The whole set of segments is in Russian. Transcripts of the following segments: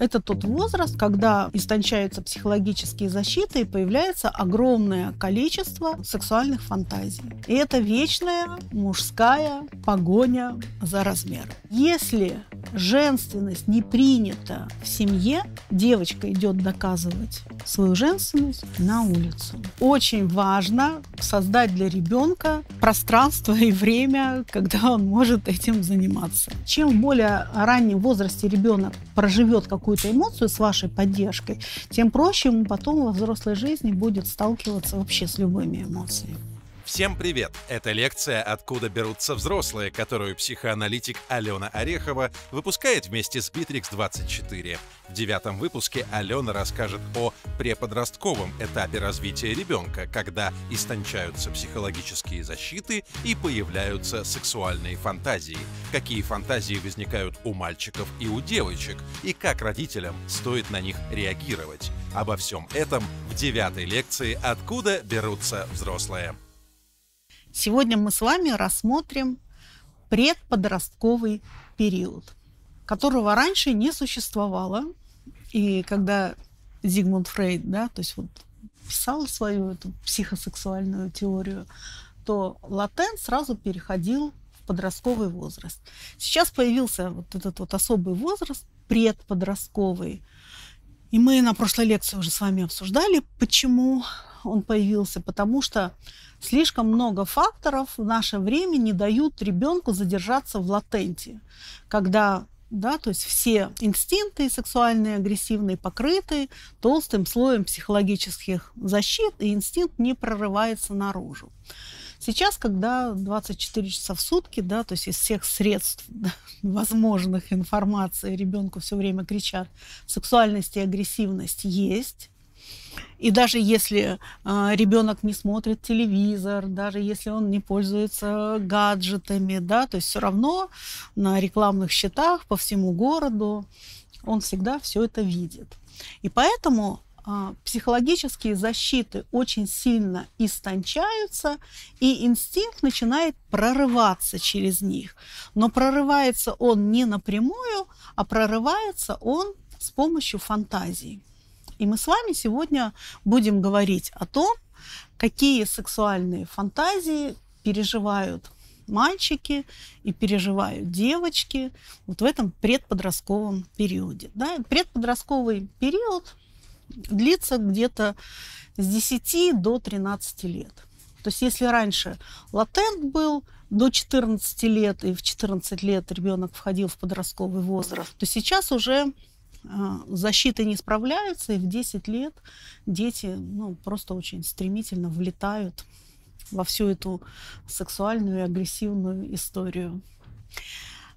Это тот возраст, когда истончаются психологические защиты и появляется огромное количество сексуальных фантазий. И это вечная мужская погоня за размер. Если женственность не принята в семье, девочка идет доказывать свою женственность на улицу. Очень важно создать для ребенка пространство и время, когда он может этим заниматься. Чем в более раннем возрасте ребенок проживет какую-то эмоцию с вашей поддержкой, тем проще ему потом во взрослой жизни будет сталкиваться вообще с любыми эмоциями. Всем привет! Это лекция «Откуда берутся взрослые», которую психоаналитик Алена Орехова выпускает вместе с Bittrex24. В девятом выпуске Алена расскажет о преподростковом этапе развития ребенка, когда истончаются психологические защиты и появляются сексуальные фантазии, какие фантазии возникают у мальчиков и у девочек, и как родителям стоит на них реагировать. Обо всем этом в девятой лекции «Откуда берутся взрослые». Сегодня мы с вами рассмотрим предподростковый период, которого раньше не существовало. И когда Зигмунд Фрейд, да, то есть вот писал свою эту психосексуальную теорию, то латент сразу переходил в подростковый возраст. Сейчас появился вот этот вот особый возраст, предподростковый. И мы на прошлой лекции уже с вами обсуждали, почему он появился, потому что слишком много факторов в наше время не дают ребенку задержаться в латенте, когда да, то есть все инстинкты сексуальные, агрессивные покрыты толстым слоем психологических защит, и инстинкт не прорывается наружу. Сейчас, когда 24 часа в сутки, да, то есть из всех средств да, возможных информации ребенку все время кричат, сексуальность и агрессивность есть, и даже если э, ребенок не смотрит телевизор, даже если он не пользуется гаджетами, да, то есть все равно на рекламных счетах по всему городу он всегда все это видит. И поэтому э, психологические защиты очень сильно истончаются, и инстинкт начинает прорываться через них. Но прорывается он не напрямую, а прорывается он с помощью фантазии. И мы с вами сегодня будем говорить о том, какие сексуальные фантазии переживают мальчики и переживают девочки вот в этом предподростковом периоде. Да? Предподростковый период длится где-то с 10 до 13 лет. То есть если раньше латент был до 14 лет, и в 14 лет ребенок входил в подростковый возраст, то сейчас уже защиты не справляются, и в 10 лет дети ну, просто очень стремительно влетают во всю эту сексуальную и агрессивную историю.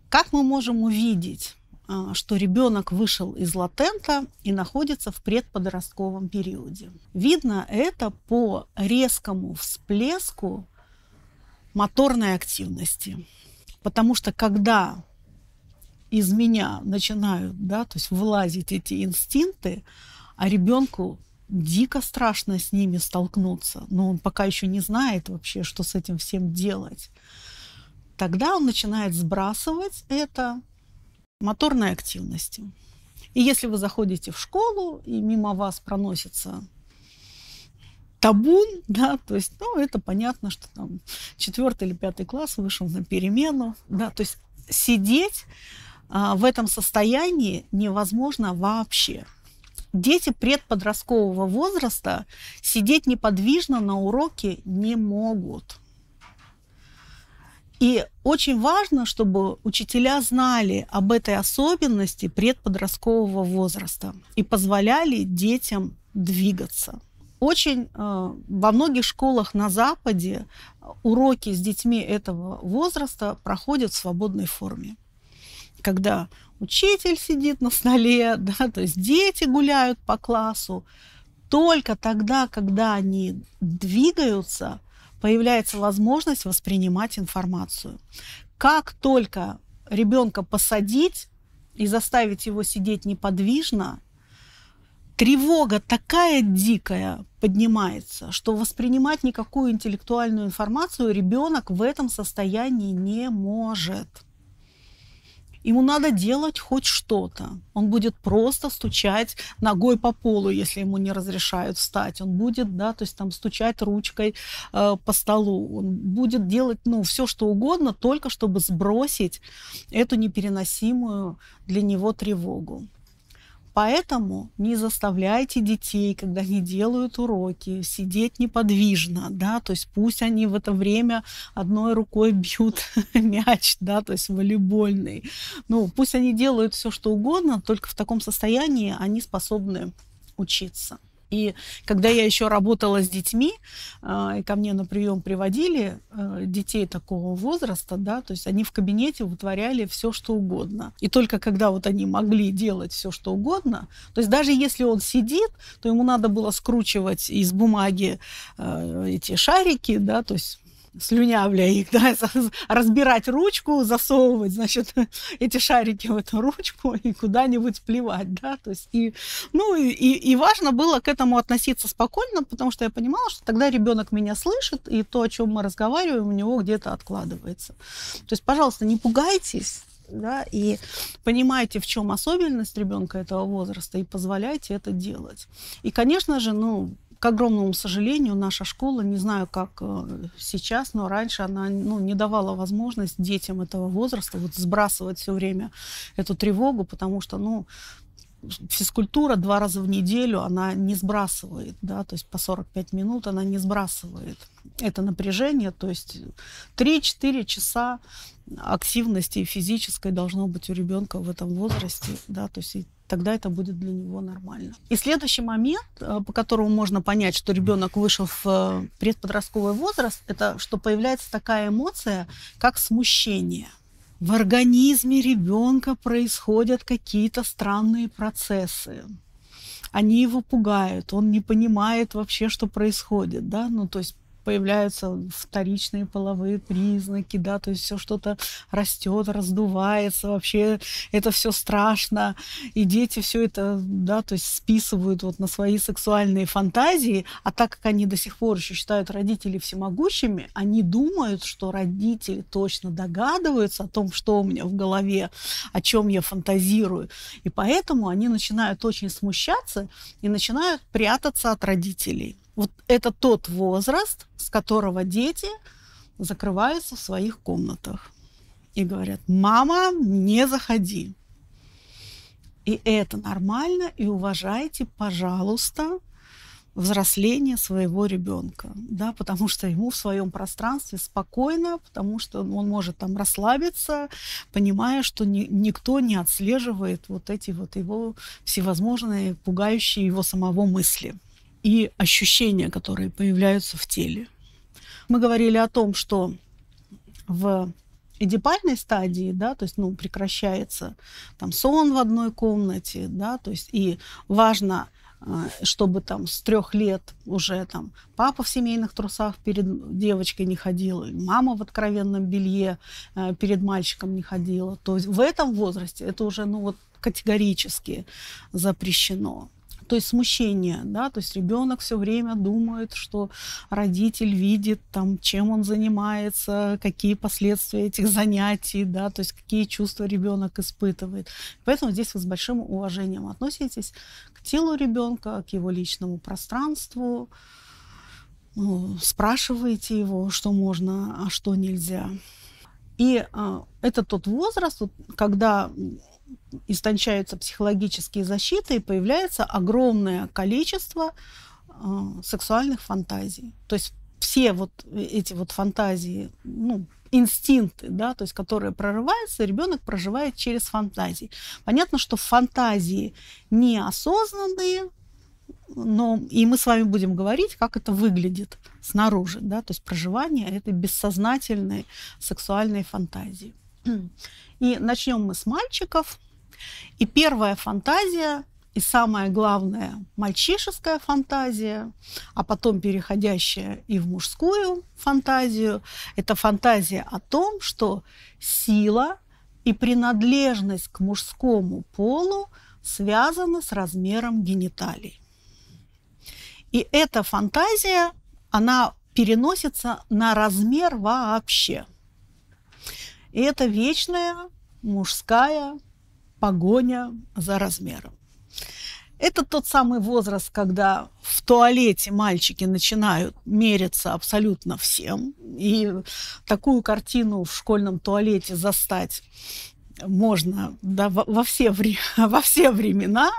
Как мы можем увидеть, а, что ребенок вышел из латента и находится в предподростковом периоде? Видно это по резкому всплеску моторной активности. Потому что когда из меня начинают, да, то есть вылазить эти инстинкты, а ребенку дико страшно с ними столкнуться, но он пока еще не знает вообще, что с этим всем делать. Тогда он начинает сбрасывать это моторной активностью. И если вы заходите в школу, и мимо вас проносится табун, да, то есть, ну, это понятно, что там четвертый или пятый класс вышел на перемену, да, то есть сидеть в этом состоянии невозможно вообще. Дети предподросткового возраста сидеть неподвижно на уроке не могут. И очень важно, чтобы учителя знали об этой особенности предподросткового возраста и позволяли детям двигаться. Очень э, во многих школах на Западе уроки с детьми этого возраста проходят в свободной форме когда учитель сидит на столе, да, то есть дети гуляют по классу, только тогда, когда они двигаются, появляется возможность воспринимать информацию. Как только ребенка посадить и заставить его сидеть неподвижно, тревога такая дикая поднимается, что воспринимать никакую интеллектуальную информацию ребенок в этом состоянии не может. Ему надо делать хоть что-то. Он будет просто стучать ногой по полу, если ему не разрешают встать. Он будет, да, то есть там стучать ручкой э, по столу. Он будет делать, ну, все что угодно, только чтобы сбросить эту непереносимую для него тревогу. Поэтому не заставляйте детей, когда они делают уроки, сидеть неподвижно, да, то есть пусть они в это время одной рукой бьют мяч, да, то есть волейбольный. Ну, пусть они делают все, что угодно, только в таком состоянии они способны учиться. И когда я еще работала с детьми, э, и ко мне на прием приводили э, детей такого возраста, да, то есть они в кабинете вытворяли все, что угодно. И только когда вот они могли делать все, что угодно, то есть даже если он сидит, то ему надо было скручивать из бумаги э, эти шарики, да, то есть слюнявля их, да, разбирать ручку, засовывать, значит, эти шарики в эту ручку и куда-нибудь плевать, да, то есть и, ну, и, и важно было к этому относиться спокойно, потому что я понимала, что тогда ребенок меня слышит, и то, о чем мы разговариваем, у него где-то откладывается. То есть, пожалуйста, не пугайтесь, да, и понимаете, в чем особенность ребенка этого возраста, и позволяйте это делать. И, конечно же, ну, к огромному сожалению, наша школа, не знаю, как э, сейчас, но раньше она ну, не давала возможность детям этого возраста вот сбрасывать все время эту тревогу, потому что, ну, физкультура два раза в неделю, она не сбрасывает, да, то есть по 45 минут она не сбрасывает это напряжение, то есть 3-4 часа активности физической должно быть у ребенка в этом возрасте, да, то есть тогда это будет для него нормально. И следующий момент, э, по которому можно понять, что ребенок вышел в э, предподростковый возраст, это что появляется такая эмоция, как смущение. В организме ребенка происходят какие-то странные процессы. Они его пугают, он не понимает вообще, что происходит, да, ну то есть появляются вторичные половые признаки, да, то есть все что-то растет, раздувается, вообще это все страшно, и дети все это, да, то есть списывают вот на свои сексуальные фантазии, а так как они до сих пор еще считают родителей всемогущими, они думают, что родители точно догадываются о том, что у меня в голове, о чем я фантазирую, и поэтому они начинают очень смущаться и начинают прятаться от родителей. Вот это тот возраст, с которого дети закрываются в своих комнатах и говорят, мама, не заходи. И это нормально, и уважайте, пожалуйста, взросление своего ребенка, да, потому что ему в своем пространстве спокойно, потому что он может там расслабиться, понимая, что ни, никто не отслеживает вот эти вот его всевозможные пугающие его самого мысли и ощущения, которые появляются в теле. Мы говорили о том, что в эдипальной стадии, да, то есть, ну, прекращается там сон в одной комнате, да, то есть, и важно, а, чтобы там с трех лет уже там папа в семейных трусах перед девочкой не ходил, мама в откровенном белье а, перед мальчиком не ходила. То есть в этом возрасте это уже, ну, вот категорически запрещено то есть смущение, да, то есть ребенок все время думает, что родитель видит там, чем он занимается, какие последствия этих занятий, да, то есть какие чувства ребенок испытывает. Поэтому здесь вы с большим уважением относитесь к телу ребенка, к его личному пространству, ну, спрашиваете его, что можно, а что нельзя. И э, это тот возраст, когда истончаются психологические защиты и появляется огромное количество э, сексуальных фантазий. То есть все вот эти вот фантазии, ну, инстинкты, да, то есть которые прорываются, ребенок проживает через фантазии. Понятно, что фантазии неосознанные, но и мы с вами будем говорить, как это выглядит снаружи, да, то есть проживание этой бессознательной сексуальной фантазии. И начнем мы с мальчиков. И первая фантазия, и самое главное, мальчишеская фантазия, а потом переходящая и в мужскую фантазию, это фантазия о том, что сила и принадлежность к мужскому полу связаны с размером гениталий. И эта фантазия, она переносится на размер вообще. И это вечная мужская погоня за размером. Это тот самый возраст, когда в туалете мальчики начинают мериться абсолютно всем. И такую картину в школьном туалете застать можно да, во, во, все вре- во все времена.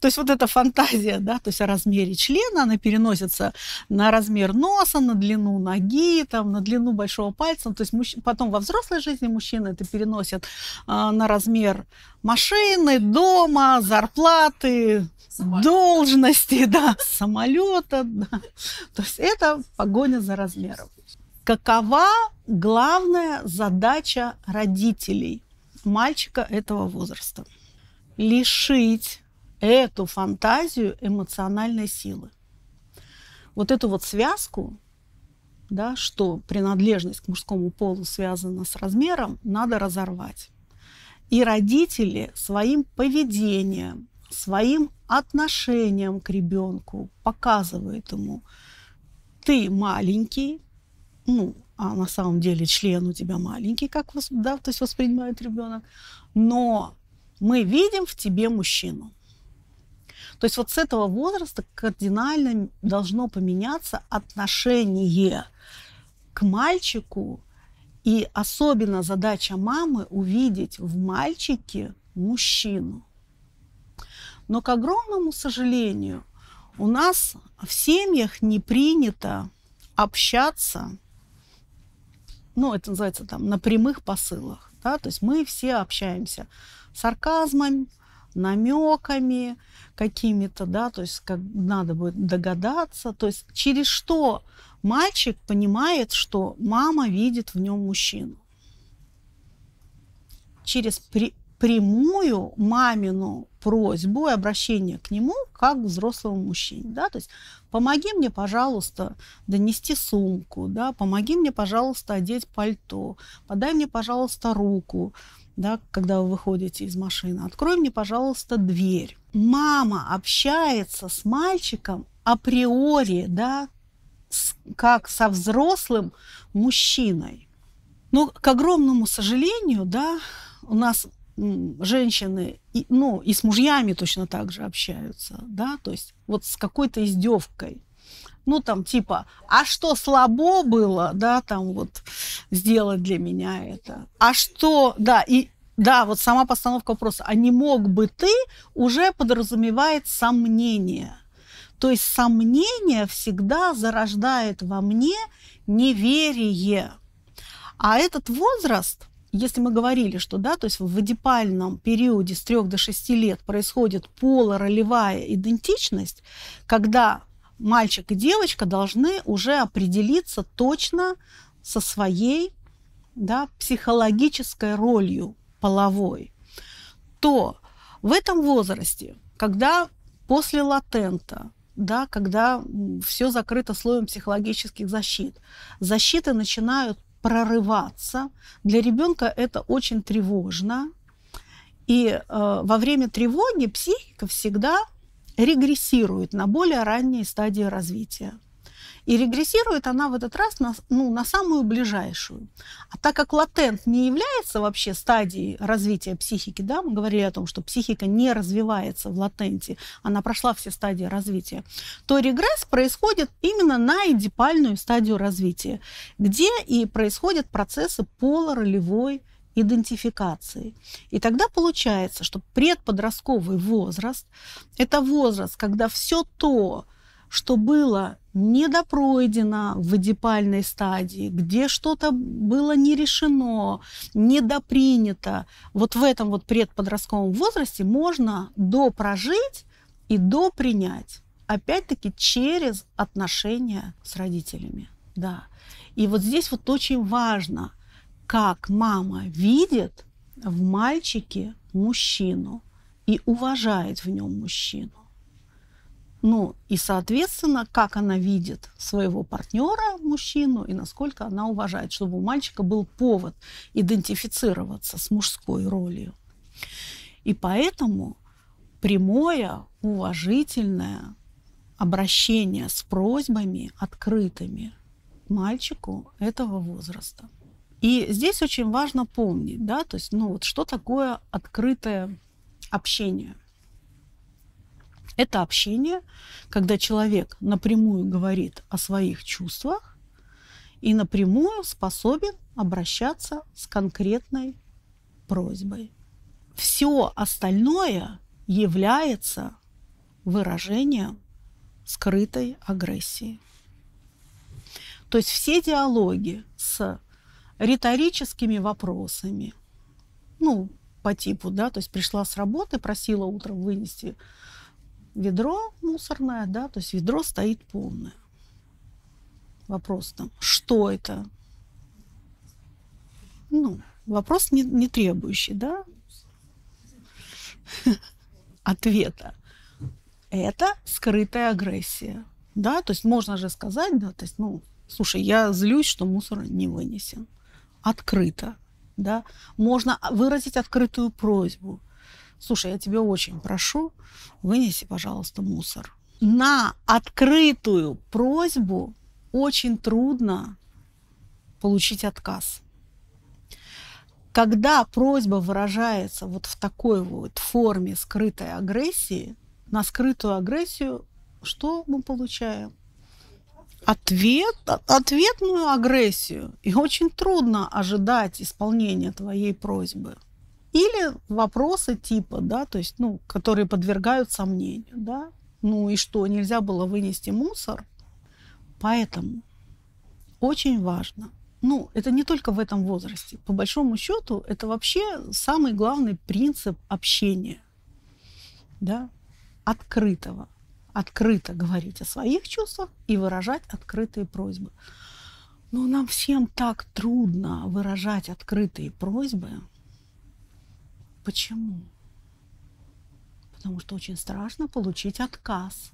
То есть вот эта фантазия, да, то есть о размере члена, она переносится на размер носа, на длину ноги, там, на длину большого пальца. То есть мужч... потом во взрослой жизни мужчины это переносят а, на размер машины, дома, зарплаты, Самолет. должности, да, самолета. Да. То есть это погоня за размером. Какова главная задача родителей – мальчика этого возраста. Лишить эту фантазию эмоциональной силы. Вот эту вот связку, да, что принадлежность к мужскому полу связана с размером, надо разорвать. И родители своим поведением, своим отношением к ребенку показывают ему, ты маленький, ну, а на самом деле член у тебя маленький, как да, то есть воспринимает ребенок, но мы видим в тебе мужчину. То есть вот с этого возраста кардинально должно поменяться отношение к мальчику, и особенно задача мамы увидеть в мальчике мужчину. Но, к огромному сожалению, у нас в семьях не принято общаться ну, это называется там на прямых посылах, да, то есть мы все общаемся сарказмом, намеками какими-то, да, то есть как надо будет догадаться, то есть через что мальчик понимает, что мама видит в нем мужчину. Через при, прямую мамину просьбу и обращение к нему как к взрослому мужчине. Да? То есть помоги мне, пожалуйста, донести сумку, да? помоги мне, пожалуйста, одеть пальто, подай мне, пожалуйста, руку, да, когда вы выходите из машины, открой мне, пожалуйста, дверь. Мама общается с мальчиком априори, да, с, как со взрослым мужчиной. Но, к огромному сожалению, да, у нас женщины, и, ну, и с мужьями точно так же общаются, да, то есть вот с какой-то издевкой. Ну, там, типа, а что слабо было, да, там вот сделать для меня это. А что, да, и да, вот сама постановка вопроса, а не мог бы ты, уже подразумевает сомнение. То есть сомнение всегда зарождает во мне неверие. А этот возраст, если мы говорили, что да, то есть в адипальном периоде с 3 до 6 лет происходит полуролевая идентичность, когда мальчик и девочка должны уже определиться точно со своей да, психологической ролью половой, то в этом возрасте, когда после латента, да, когда все закрыто слоем психологических защит, защиты начинают прорываться. Для ребенка это очень тревожно. И э, во время тревоги психика всегда регрессирует на более ранние стадии развития. И регрессирует она в этот раз на, ну, на самую ближайшую. А так как латент не является вообще стадией развития психики, да, мы говорили о том, что психика не развивается в латенте, она прошла все стадии развития, то регресс происходит именно на эдипальную стадию развития, где и происходят процессы полуролевой идентификации. И тогда получается, что предподростковый возраст – это возраст, когда все то, что было недопройдено в эдипальной стадии, где что-то было не решено, недопринято, вот в этом вот предподростковом возрасте можно допрожить и допринять. Опять-таки через отношения с родителями. Да. И вот здесь вот очень важно, как мама видит в мальчике мужчину и уважает в нем мужчину. Ну, и, соответственно, как она видит своего партнера, мужчину, и насколько она уважает, чтобы у мальчика был повод идентифицироваться с мужской ролью. И поэтому прямое, уважительное обращение с просьбами открытыми мальчику этого возраста. И здесь очень важно помнить, да, то есть, ну вот что такое открытое общение. Это общение, когда человек напрямую говорит о своих чувствах и напрямую способен обращаться с конкретной просьбой. Все остальное является выражением скрытой агрессии. То есть все диалоги с риторическими вопросами, ну, по типу, да, то есть пришла с работы, просила утром вынести ведро мусорное, да, то есть ведро стоит полное. Вопрос там, что это? Ну, вопрос не, не требующий, да, ответа. Это скрытая агрессия, да, то есть можно же сказать, да, то есть, ну, слушай, я злюсь, что мусор не вынесен. Открыто, да. Можно выразить открытую просьбу. Слушай, я тебя очень прошу, вынеси, пожалуйста, мусор. На открытую просьбу очень трудно получить отказ. Когда просьба выражается вот в такой вот форме скрытой агрессии, на скрытую агрессию что мы получаем? Ответ, ответную агрессию. И очень трудно ожидать исполнения твоей просьбы. Или вопросы типа, да, то есть, ну, которые подвергают сомнению, да. Ну и что, нельзя было вынести мусор? Поэтому очень важно. Ну, это не только в этом возрасте. По большому счету, это вообще самый главный принцип общения. Да? Открытого. Открыто говорить о своих чувствах и выражать открытые просьбы. Но нам всем так трудно выражать открытые просьбы. Почему? Потому что очень страшно получить отказ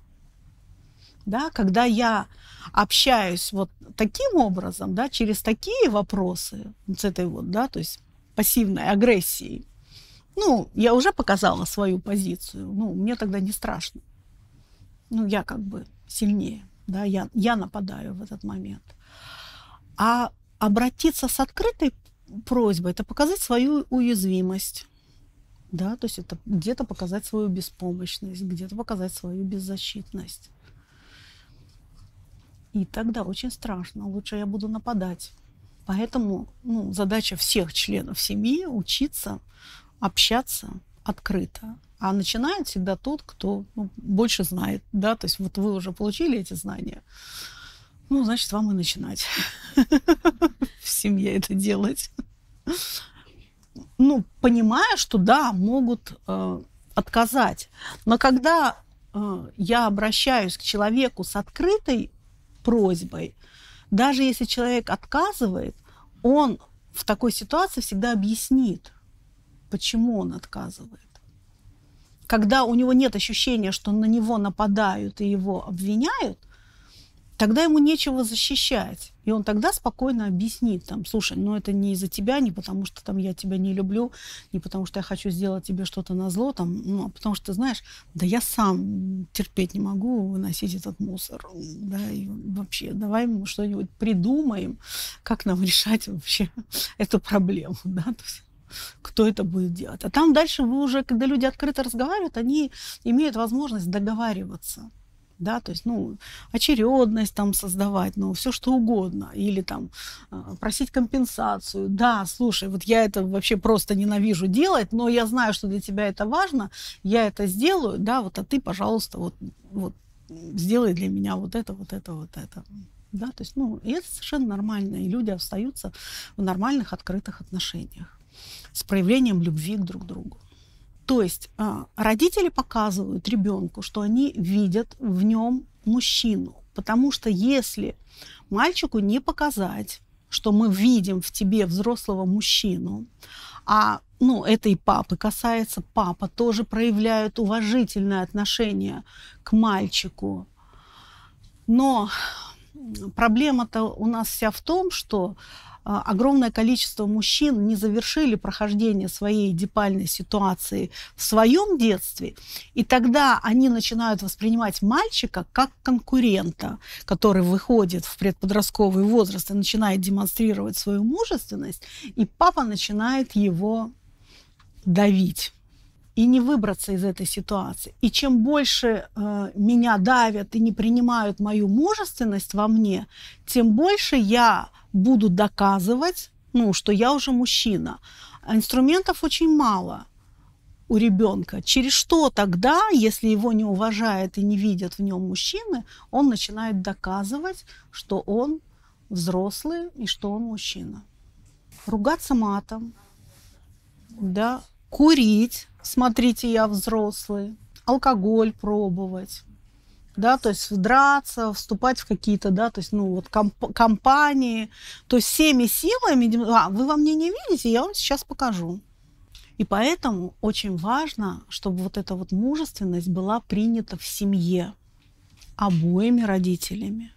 да, когда я общаюсь вот таким образом, да, через такие вопросы, вот с этой вот, да, то есть пассивной агрессией, ну, я уже показала свою позицию, ну, мне тогда не страшно. Ну, я как бы сильнее, да, я, я нападаю в этот момент. А обратиться с открытой просьбой – это показать свою уязвимость, да, то есть это где-то показать свою беспомощность, где-то показать свою беззащитность. И тогда очень страшно. Лучше я буду нападать. Поэтому ну, задача всех членов семьи учиться общаться открыто. А начинает всегда тот, кто ну, больше знает. Да? То есть вот вы уже получили эти знания. Ну, значит, вам и начинать в семье это делать. Ну, понимая, что да, могут э, отказать. Но когда э, я обращаюсь к человеку с открытой просьбой. Даже если человек отказывает, он в такой ситуации всегда объяснит, почему он отказывает. Когда у него нет ощущения, что на него нападают и его обвиняют – тогда ему нечего защищать. И он тогда спокойно объяснит, там, слушай, ну это не из-за тебя, не потому что там я тебя не люблю, не потому что я хочу сделать тебе что-то на зло, там, ну, а потому что, знаешь, да я сам терпеть не могу выносить этот мусор, да, и вообще, давай мы что-нибудь придумаем, как нам решать вообще эту проблему, да, то есть кто это будет делать. А там дальше вы уже, когда люди открыто разговаривают, они имеют возможность договариваться да, то есть, ну, очередность там создавать, ну, все что угодно, или там а, просить компенсацию, да, слушай, вот я это вообще просто ненавижу делать, но я знаю, что для тебя это важно, я это сделаю, да, вот, а ты, пожалуйста, вот, вот сделай для меня вот это, вот это, вот это, да, то есть, ну, и это совершенно нормально, и люди остаются в нормальных открытых отношениях с проявлением любви к друг другу. То есть а, родители показывают ребенку, что они видят в нем мужчину. Потому что если мальчику не показать, что мы видим в тебе взрослого мужчину, а ну, это и папы касается, папа тоже проявляет уважительное отношение к мальчику. Но проблема-то у нас вся в том, что огромное количество мужчин не завершили прохождение своей депальной ситуации в своем детстве, и тогда они начинают воспринимать мальчика как конкурента, который выходит в предподростковый возраст и начинает демонстрировать свою мужественность, и папа начинает его давить и не выбраться из этой ситуации. И чем больше э, меня давят и не принимают мою мужественность во мне, тем больше я буду доказывать, ну, что я уже мужчина. Инструментов очень мало у ребенка. Через что тогда, если его не уважают и не видят в нем мужчины, он начинает доказывать, что он взрослый и что он мужчина. Ругаться матом, да, курить, смотрите, я взрослый, алкоголь пробовать, да, то есть драться, вступать в какие-то, да, то есть, ну, вот комп- компании, то есть всеми силами, а, вы во мне не видите, я вам сейчас покажу. И поэтому очень важно, чтобы вот эта вот мужественность была принята в семье обоими родителями.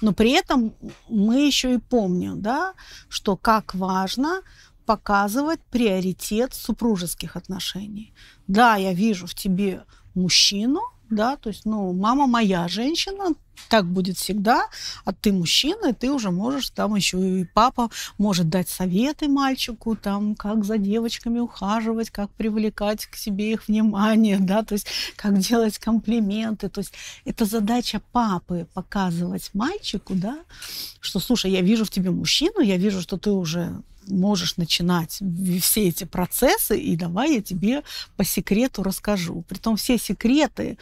Но при этом мы еще и помним, да, что как важно показывать приоритет супружеских отношений. Да, я вижу в тебе мужчину, да, то есть, ну, мама моя женщина, так будет всегда, а ты мужчина, и ты уже можешь, там еще и папа может дать советы мальчику, там, как за девочками ухаживать, как привлекать к себе их внимание, да, то есть, как делать комплименты, то есть, это задача папы показывать мальчику, да, что, слушай, я вижу в тебе мужчину, я вижу, что ты уже можешь начинать все эти процессы, и давай я тебе по секрету расскажу. Притом все секреты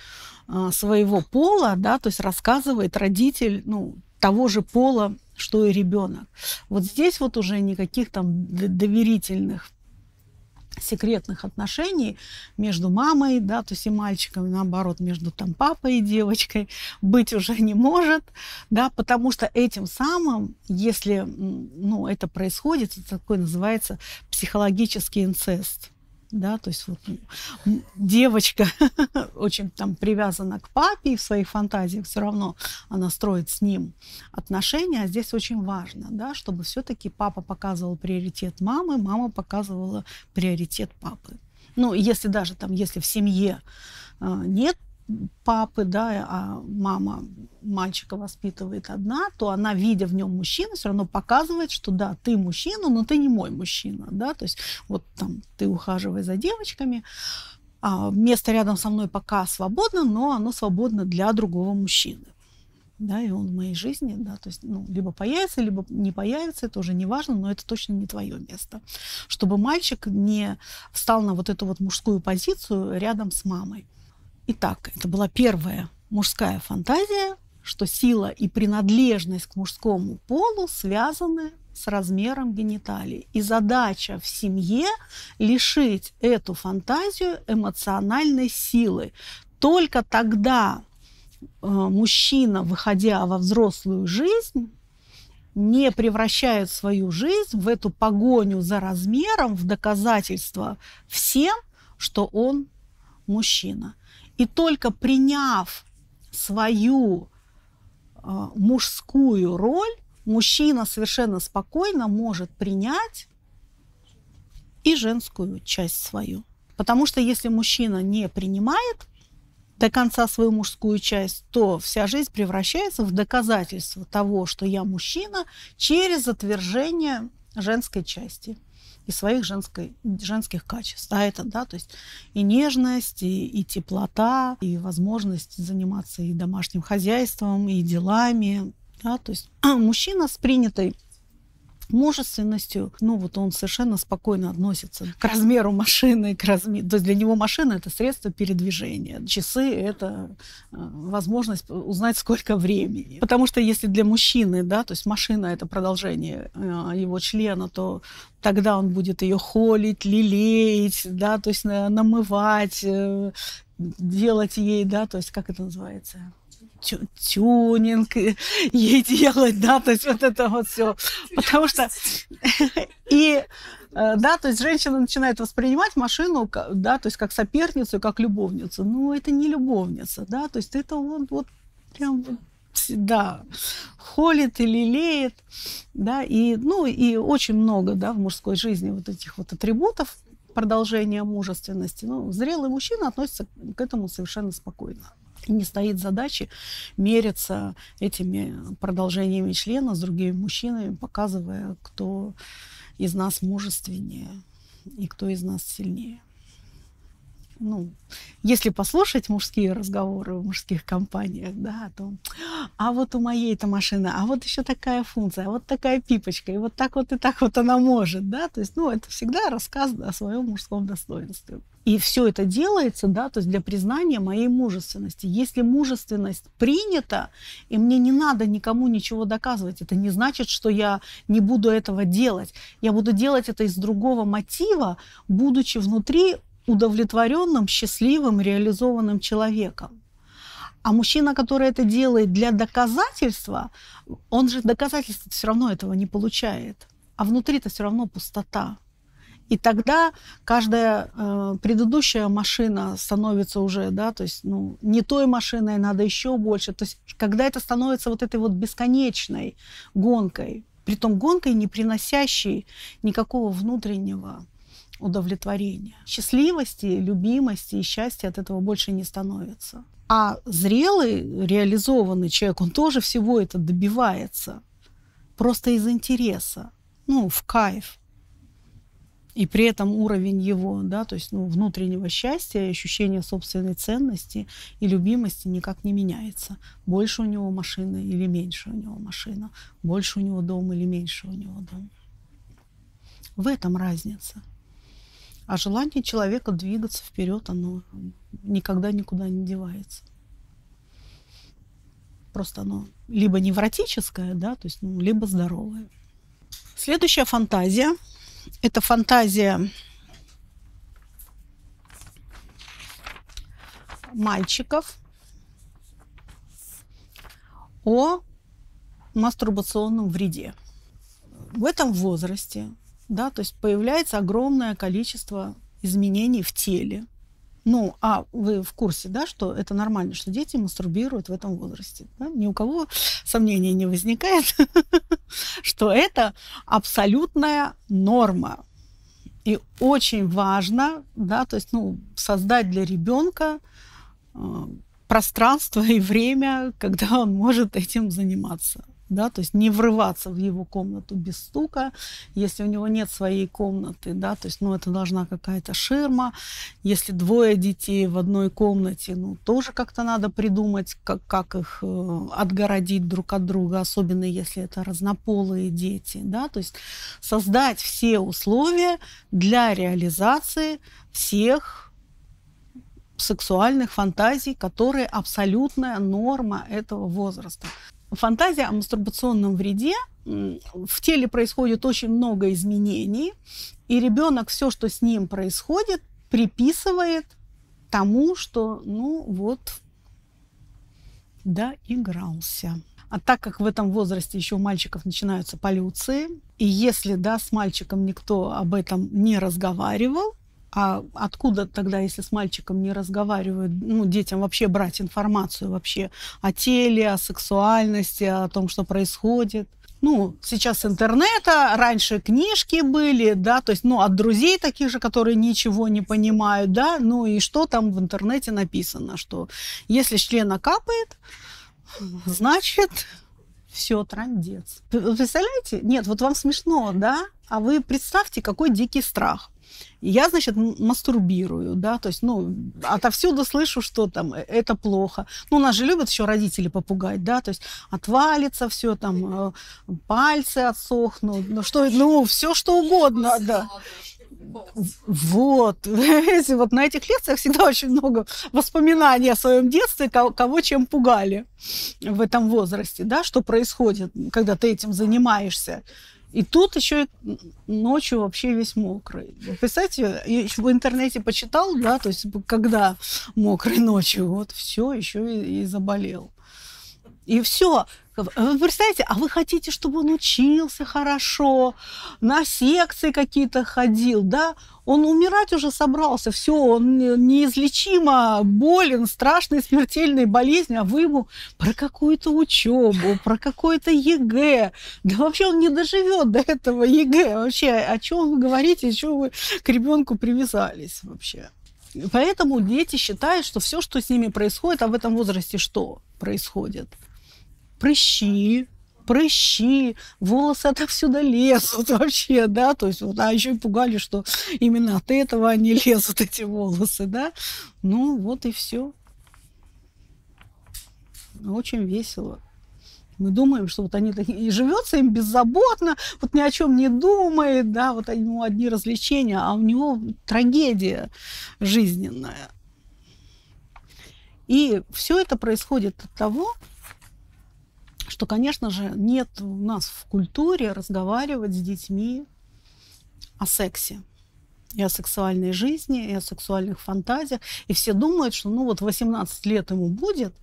а, своего пола, да, то есть рассказывает родитель, ну, того же пола, что и ребенок. Вот здесь вот уже никаких там доверительных секретных отношений между мамой, да, то есть и мальчиком, и наоборот, между там папой и девочкой быть уже не может, да, потому что этим самым, если, ну, это происходит, это такой называется психологический инцест да, то есть вот девочка очень там привязана к папе и в своих фантазиях все равно она строит с ним отношения, а здесь очень важно, да, чтобы все-таки папа показывал приоритет мамы, мама показывала приоритет папы. Ну, если даже там, если в семье э, нет папы, да, а мама мальчика воспитывает одна, то она, видя в нем мужчину, все равно показывает, что да, ты мужчина, но ты не мой мужчина, да, то есть вот там ты ухаживай за девочками, а место рядом со мной пока свободно, но оно свободно для другого мужчины. Да, и он в моей жизни, да, то есть, ну, либо появится, либо не появится, это уже не важно, но это точно не твое место. Чтобы мальчик не встал на вот эту вот мужскую позицию рядом с мамой. Итак, это была первая мужская фантазия, что сила и принадлежность к мужскому полу связаны с размером гениталий. И задача в семье лишить эту фантазию эмоциональной силы. Только тогда э, мужчина, выходя во взрослую жизнь, не превращает свою жизнь в эту погоню за размером, в доказательство всем, что он мужчина. И только приняв свою э, мужскую роль, мужчина совершенно спокойно может принять и женскую часть свою. Потому что если мужчина не принимает до конца свою мужскую часть, то вся жизнь превращается в доказательство того, что я мужчина через отвержение женской части и своих женской, женских качеств. А это, да, то есть и нежность, и, и теплота, и возможность заниматься и домашним хозяйством, и делами. Да, то есть мужчина с принятой мужественностью, ну вот он совершенно спокойно относится к размеру машины, к размеру, то есть для него машина это средство передвижения, часы это э, возможность узнать сколько времени, потому что если для мужчины, да, то есть машина это продолжение э, его члена, то тогда он будет ее холить, лелеять, да, то есть намывать, э, делать ей, да, то есть как это называется? Тюнинг ей делать, да, то есть вот это вот все. Потому что и э, да, то есть женщина начинает воспринимать машину, да, то есть как соперницу, как любовницу. Ну, это не любовница, да, то есть это вот, вот прям да, холит и лелеет, да, и, ну, и очень много, да, в мужской жизни вот этих вот атрибутов продолжения мужественности. Ну, зрелый мужчина относится к этому совершенно спокойно. Не стоит задачи мериться этими продолжениями члена с другими мужчинами, показывая, кто из нас мужественнее и кто из нас сильнее ну, если послушать мужские разговоры в мужских компаниях, да, то а вот у моей эта машина, а вот еще такая функция, а вот такая пипочка, и вот так вот и так вот она может, да, то есть, ну, это всегда рассказ о своем мужском достоинстве. И все это делается, да, то есть для признания моей мужественности. Если мужественность принята, и мне не надо никому ничего доказывать, это не значит, что я не буду этого делать. Я буду делать это из другого мотива, будучи внутри удовлетворенным, счастливым, реализованным человеком. А мужчина, который это делает для доказательства, он же доказательства все равно этого не получает. А внутри-то все равно пустота. И тогда каждая э, предыдущая машина становится уже, да, то есть, ну, не той машиной, надо еще больше. То есть, когда это становится вот этой вот бесконечной гонкой, притом гонкой, не приносящей никакого внутреннего удовлетворения. Счастливости, любимости и счастья от этого больше не становится. А зрелый, реализованный человек, он тоже всего это добивается. Просто из интереса. Ну, в кайф. И при этом уровень его, да, то есть ну, внутреннего счастья, ощущения собственной ценности и любимости никак не меняется. Больше у него машина или меньше у него машина. Больше у него дом или меньше у него дом. В этом разница. А желание человека двигаться вперед, оно никогда никуда не девается. Просто оно либо невротическое, да, то есть, ну, либо здоровое. Следующая фантазия – это фантазия мальчиков о мастурбационном вреде. В этом возрасте да, то есть появляется огромное количество изменений в теле. Ну, а вы в курсе, да, что это нормально, что дети мастурбируют в этом возрасте. Да? Ни у кого сомнений не возникает, что это абсолютная норма. И очень важно, да, то есть, ну, создать для ребенка э, пространство и время, когда он может этим заниматься да, то есть не врываться в его комнату без стука, если у него нет своей комнаты, да, то есть, ну, это должна какая-то ширма, если двое детей в одной комнате, ну, тоже как-то надо придумать, как, как их э, отгородить друг от друга, особенно если это разнополые дети, да, то есть создать все условия для реализации всех сексуальных фантазий, которые абсолютная норма этого возраста фантазия о мастурбационном вреде. В теле происходит очень много изменений, и ребенок все, что с ним происходит, приписывает тому, что, ну вот, да, игрался. А так как в этом возрасте еще у мальчиков начинаются полюции, и если, да, с мальчиком никто об этом не разговаривал, а откуда тогда, если с мальчиком не разговаривают, ну, детям вообще брать информацию вообще о теле, о сексуальности, о том, что происходит? Ну, сейчас интернета, раньше книжки были, да, то есть, ну, от друзей таких же, которые ничего не понимают, да, ну и что там в интернете написано, что если члена капает, значит, все, трандец. Представляете? Нет, вот вам смешно, да? А вы представьте, какой дикий страх я, значит, мастурбирую, да, то есть, ну, отовсюду слышу, что там э, это плохо. Ну, нас же любят еще родители попугать, да, то есть отвалится все, там, э, пальцы отсохнут, ну, что, ну, все что угодно, да. Вот. вот на этих лекциях всегда очень много воспоминаний о своем детстве, кого чем пугали в этом возрасте, да, что происходит, когда ты этим занимаешься. И тут еще ночью вообще весь мокрый. Представьте, я в интернете почитал, да, то есть когда мокрый ночью, вот все, еще и, и заболел. И все. Вы представляете, а вы хотите, чтобы он учился хорошо, на секции какие-то ходил, да? Он умирать уже собрался, все, он неизлечимо болен, страшной смертельной болезнью, а вы ему про какую-то учебу, про какое-то ЕГЭ. Да вообще он не доживет до этого ЕГЭ. Вообще, о чем вы говорите, о чем вы к ребенку привязались вообще? Поэтому дети считают, что все, что с ними происходит, а в этом возрасте что происходит – прыщи, прыщи, волосы отовсюду лезут вообще, да, то есть вот, а еще и пугали, что именно от этого они лезут, эти волосы, да, ну вот и все. Очень весело. Мы думаем, что вот они и живется им беззаботно, вот ни о чем не думает, да, вот у него одни развлечения, а у него трагедия жизненная. И все это происходит от того, что, конечно же, нет у нас в культуре разговаривать с детьми о сексе и о сексуальной жизни, и о сексуальных фантазиях. И все думают, что ну вот 18 лет ему будет,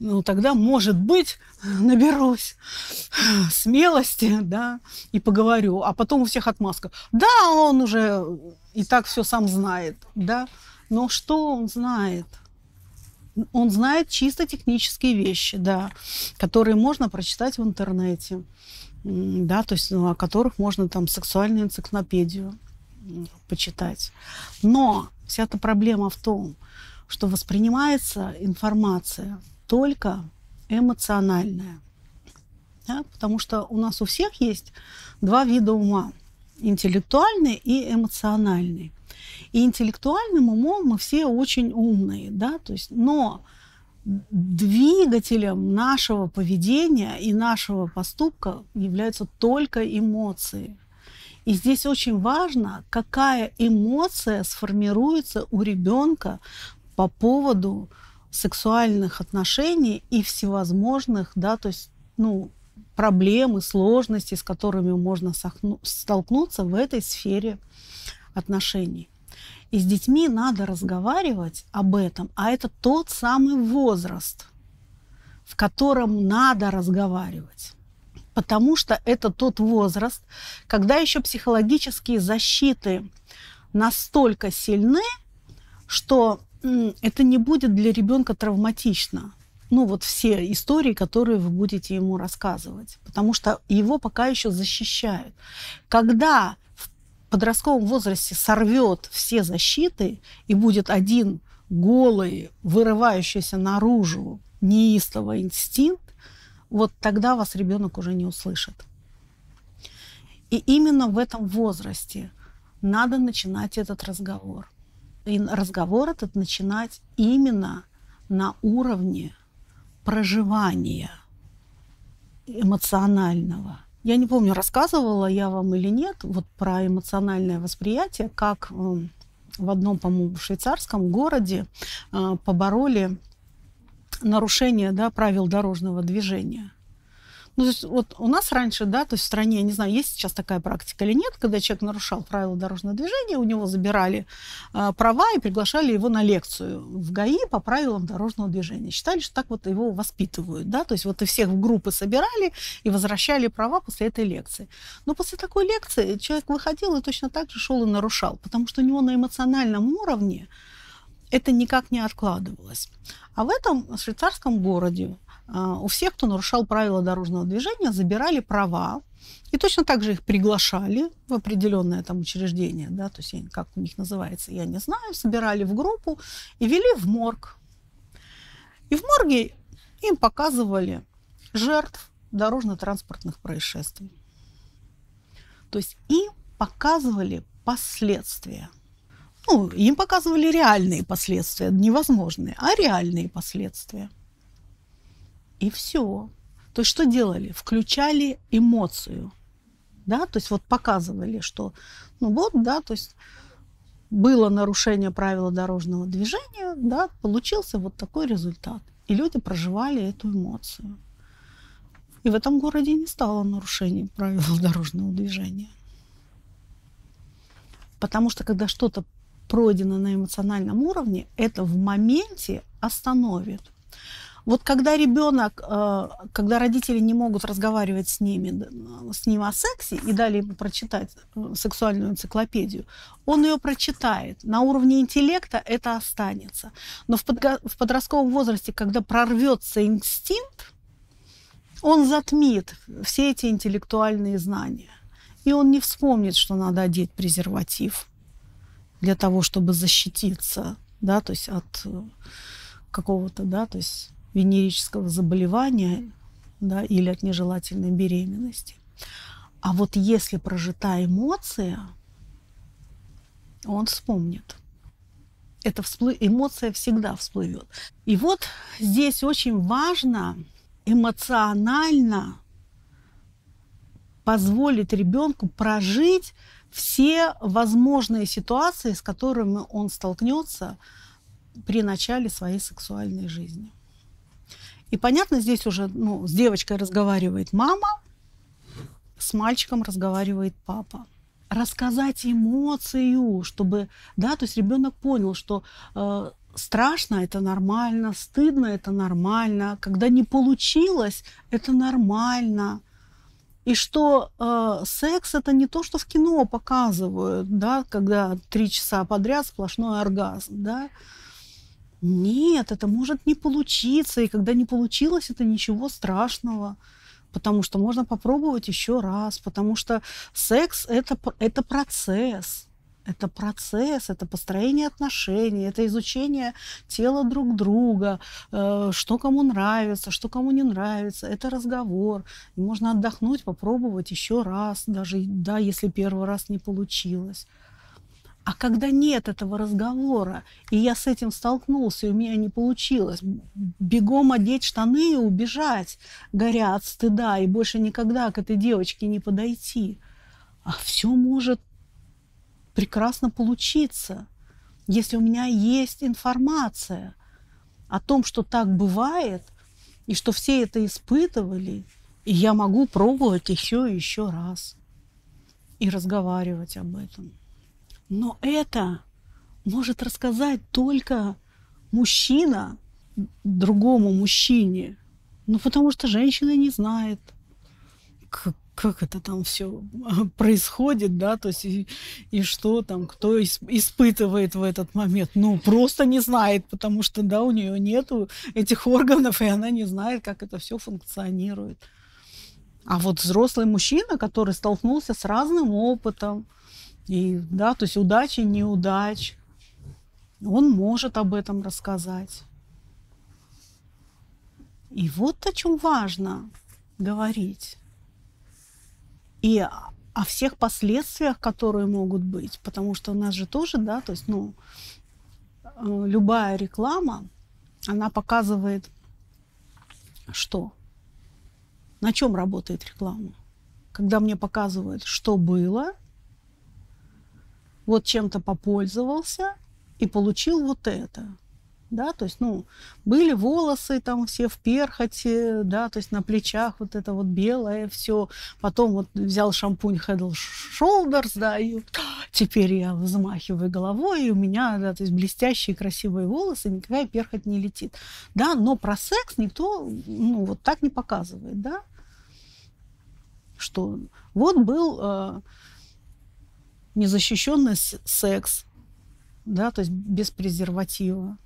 ну тогда, может быть, наберусь смелости, да, и поговорю. А потом у всех отмазка. Да, он уже и так все сам знает, да. Но что он знает? Он знает чисто технические вещи, да, которые можно прочитать в интернете, да, то есть ну, о которых можно там сексуальную энциклопедию почитать. Но вся эта проблема в том, что воспринимается информация только эмоциональная. Да? Потому что у нас у всех есть два вида ума. Интеллектуальный и эмоциональный. И интеллектуальным умом мы все очень умные, да, то есть, но двигателем нашего поведения и нашего поступка являются только эмоции. И здесь очень важно, какая эмоция сформируется у ребенка по поводу сексуальных отношений и всевозможных, да, то есть, ну, проблем и сложностей, с которыми можно столкнуться в этой сфере отношений. И с детьми надо разговаривать об этом, а это тот самый возраст, в котором надо разговаривать. Потому что это тот возраст, когда еще психологические защиты настолько сильны, что это не будет для ребенка травматично. Ну, вот все истории, которые вы будете ему рассказывать. Потому что его пока еще защищают. Когда подростковом возрасте сорвет все защиты и будет один голый, вырывающийся наружу неистовый инстинкт, вот тогда вас ребенок уже не услышит. И именно в этом возрасте надо начинать этот разговор. И разговор этот начинать именно на уровне проживания эмоционального – я не помню, рассказывала я вам или нет, вот про эмоциональное восприятие, как эм, в одном, по-моему, швейцарском городе э, побороли нарушение да, правил дорожного движения. Ну, то есть вот у нас раньше, да, то есть в стране, я не знаю, есть сейчас такая практика или нет, когда человек нарушал правила дорожного движения, у него забирали э, права и приглашали его на лекцию в ГАИ по правилам дорожного движения. Считали, что так вот его воспитывают, да, то есть вот и всех в группы собирали и возвращали права после этой лекции. Но после такой лекции человек выходил и точно так же шел и нарушал, потому что у него на эмоциональном уровне это никак не откладывалось. А в этом швейцарском городе у всех, кто нарушал правила дорожного движения, забирали права. И точно так же их приглашали в определенное там учреждение, да, то есть как у них называется, я не знаю, собирали в группу и вели в морг. И в морге им показывали жертв дорожно-транспортных происшествий. То есть им показывали последствия. Ну, им показывали реальные последствия, невозможные, а реальные последствия – и все. То есть что делали? Включали эмоцию. Да, то есть вот показывали, что, ну вот, да, то есть было нарушение правила дорожного движения, да, получился вот такой результат. И люди проживали эту эмоцию. И в этом городе не стало нарушений правил дорожного движения. Потому что когда что-то пройдено на эмоциональном уровне, это в моменте остановит. Вот когда ребенок, э, когда родители не могут разговаривать с ними, с ним о сексе и дали ему прочитать э, сексуальную энциклопедию, он ее прочитает. На уровне интеллекта это останется. Но в, подростковом возрасте, когда прорвется инстинкт, он затмит все эти интеллектуальные знания. И он не вспомнит, что надо одеть презерватив для того, чтобы защититься, да, то есть от э, какого-то, да, то есть венерического заболевания, да, или от нежелательной беременности. А вот если прожита эмоция, он вспомнит. Эта всплы... эмоция всегда всплывет. И вот здесь очень важно эмоционально позволить ребенку прожить все возможные ситуации, с которыми он столкнется при начале своей сексуальной жизни. И понятно, здесь уже ну, с девочкой разговаривает мама, с мальчиком разговаривает папа. Рассказать эмоцию, чтобы, да, то есть ребенок понял, что э, страшно это нормально, стыдно это нормально, когда не получилось это нормально. И что э, секс это не то, что в кино показывают, да, когда три часа подряд сплошной оргазм, да. Нет, это может не получиться, и когда не получилось, это ничего страшного, потому что можно попробовать еще раз, потому что секс это, это процесс. Это процесс, это построение отношений, это изучение тела друг друга, э, что кому нравится, что кому не нравится. Это разговор. И можно отдохнуть, попробовать еще раз, даже да, если первый раз не получилось. А когда нет этого разговора, и я с этим столкнулся, и у меня не получилось, бегом одеть штаны и убежать, горя от стыда, и больше никогда к этой девочке не подойти. А все может прекрасно получиться, если у меня есть информация о том, что так бывает, и что все это испытывали, и я могу пробовать еще и еще раз и разговаривать об этом. Но это может рассказать только мужчина другому мужчине. Ну, потому что женщина не знает, как, как это там все происходит, да, то есть и, и что там, кто испытывает в этот момент. Ну, просто не знает, потому что, да, у нее нету этих органов, и она не знает, как это все функционирует. А вот взрослый мужчина, который столкнулся с разным опытом, и, да, то есть удачи, неудач, он может об этом рассказать. И вот о чем важно говорить и о всех последствиях, которые могут быть, потому что у нас же тоже, да, то есть, ну, э, любая реклама, она показывает, что, на чем работает реклама. Когда мне показывают, что было, вот чем-то попользовался и получил вот это. Да, то есть, ну, были волосы там все в перхоти, да, то есть на плечах вот это вот белое все, потом вот взял шампунь Head Shoulders, да, и теперь я взмахиваю головой, и у меня, да, то есть блестящие красивые волосы, никакая перхоть не летит, да, но про секс никто, ну, вот так не показывает, да, что вот был э, незащищенный секс, да, то есть без презерватива,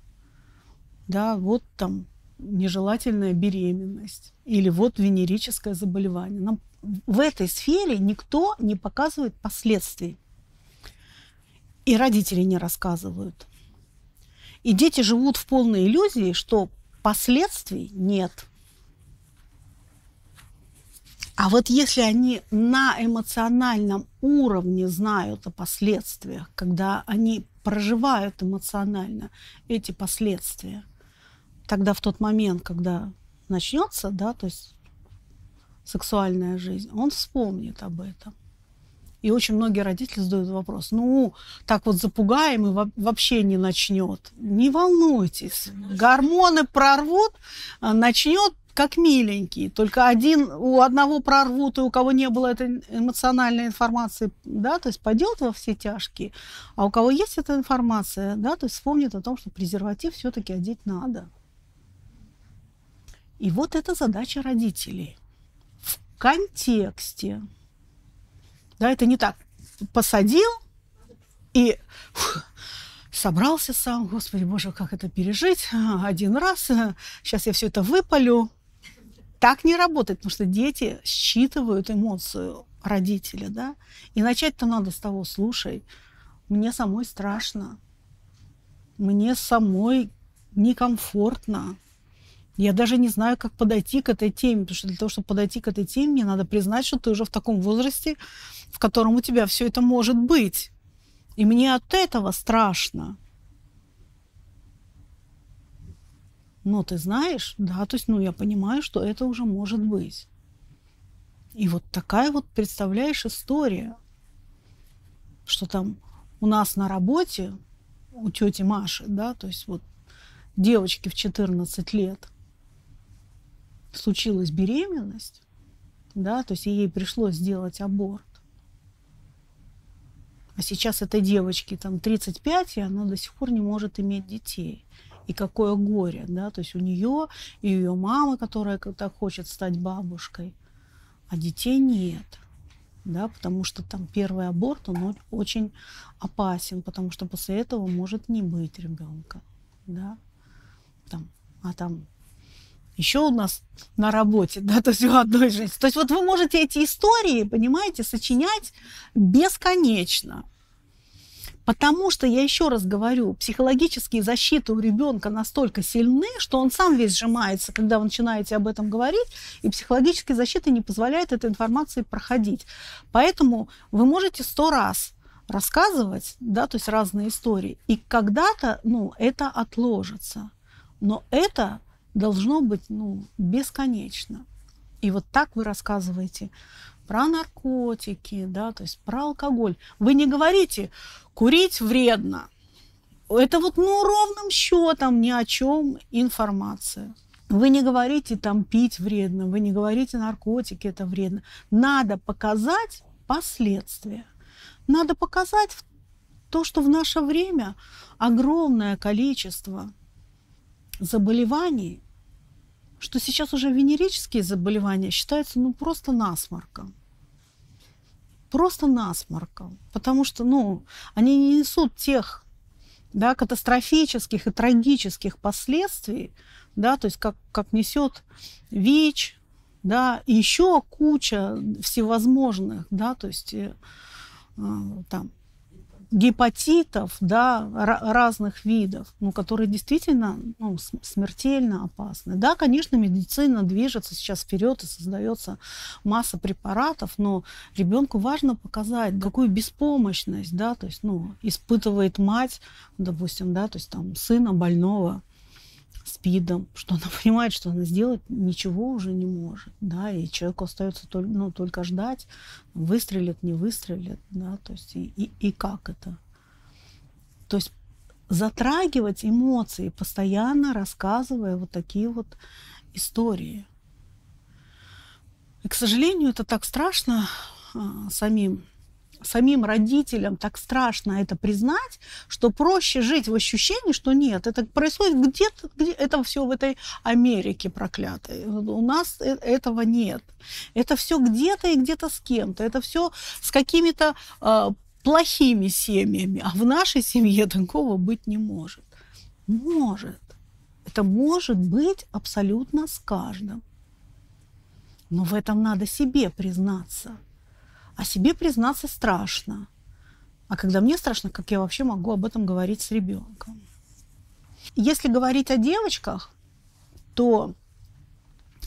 да, вот там нежелательная беременность или вот венерическое заболевание. Нам в этой сфере никто не показывает последствий. И родители не рассказывают. И дети живут в полной иллюзии, что последствий нет. А вот если они на эмоциональном уровне знают о последствиях, когда они проживают эмоционально эти последствия – тогда в тот момент, когда начнется, да, то есть сексуальная жизнь, он вспомнит об этом. И очень многие родители задают вопрос, ну, так вот запугаем и вообще не начнет. Не волнуйтесь, гормоны прорвут, а начнет как миленький. Только один, у одного прорвут, и у кого не было этой эмоциональной информации, да, то есть пойдет во все тяжкие. А у кого есть эта информация, да, то есть вспомнит о том, что презерватив все-таки одеть надо. И вот это задача родителей. В контексте. Да, это не так. Посадил и фух, собрался сам. Господи, боже, как это пережить? Один раз. Сейчас я все это выпалю. Так не работает, потому что дети считывают эмоцию родителя, да. И начать-то надо с того, слушай, мне самой страшно, мне самой некомфортно. Я даже не знаю, как подойти к этой теме, потому что для того, чтобы подойти к этой теме, мне надо признать, что ты уже в таком возрасте, в котором у тебя все это может быть. И мне от этого страшно. Но ты знаешь, да, то есть, ну, я понимаю, что это уже может быть. И вот такая вот, представляешь, история, что там у нас на работе, у тети Маши, да, то есть вот девочке в 14 лет случилась беременность, да, то есть ей пришлось сделать аборт. А сейчас этой девочке там 35, и она до сих пор не может иметь детей. И какое горе, да, то есть у нее и ее мама, которая так хочет стать бабушкой, а детей нет да, потому что там первый аборт, он очень опасен, потому что после этого может не быть ребенка, да, там, а там еще у нас на работе, да, то есть у одной женщины. То есть вот вы можете эти истории, понимаете, сочинять бесконечно. Потому что, я еще раз говорю, психологические защиты у ребенка настолько сильны, что он сам весь сжимается, когда вы начинаете об этом говорить, и психологические защиты не позволяют этой информации проходить. Поэтому вы можете сто раз рассказывать, да, то есть разные истории, и когда-то, ну, это отложится. Но это должно быть, ну, бесконечно. И вот так вы рассказываете про наркотики, да, то есть про алкоголь. Вы не говорите, курить вредно. Это вот, ну, ровным счетом ни о чем информация. Вы не говорите там пить вредно, вы не говорите наркотики это вредно. Надо показать последствия. Надо показать то, что в наше время огромное количество заболеваний что сейчас уже венерические заболевания считаются ну просто насморком. Просто насморком. Потому что, ну, они не несут тех да, катастрофических и трагических последствий, да, то есть как, как несет ВИЧ, да, и еще куча всевозможных, да, то есть э, там гепатитов, да, разных видов, ну, которые действительно ну, смертельно опасны. Да, конечно, медицина движется сейчас вперед и создается масса препаратов, но ребенку важно показать, какую беспомощность, да, то есть, ну, испытывает мать, допустим, да, то есть там сына больного, СПИДом, что она понимает, что она сделать ничего уже не может, да, и человеку остается только, ну, только ждать, выстрелит, не выстрелит, да, то есть и, и, и как это. То есть затрагивать эмоции, постоянно рассказывая вот такие вот истории. И, к сожалению, это так страшно а, самим самим родителям так страшно это признать, что проще жить в ощущении, что нет, это происходит где-то, где это все в этой Америке проклятой. У нас э, этого нет. Это все где-то и где-то с кем-то. Это все с какими-то э, плохими семьями. А в нашей семье такого быть не может. Может. Это может быть абсолютно с каждым. Но в этом надо себе признаться. А себе признаться страшно. А когда мне страшно, как я вообще могу об этом говорить с ребенком? Если говорить о девочках, то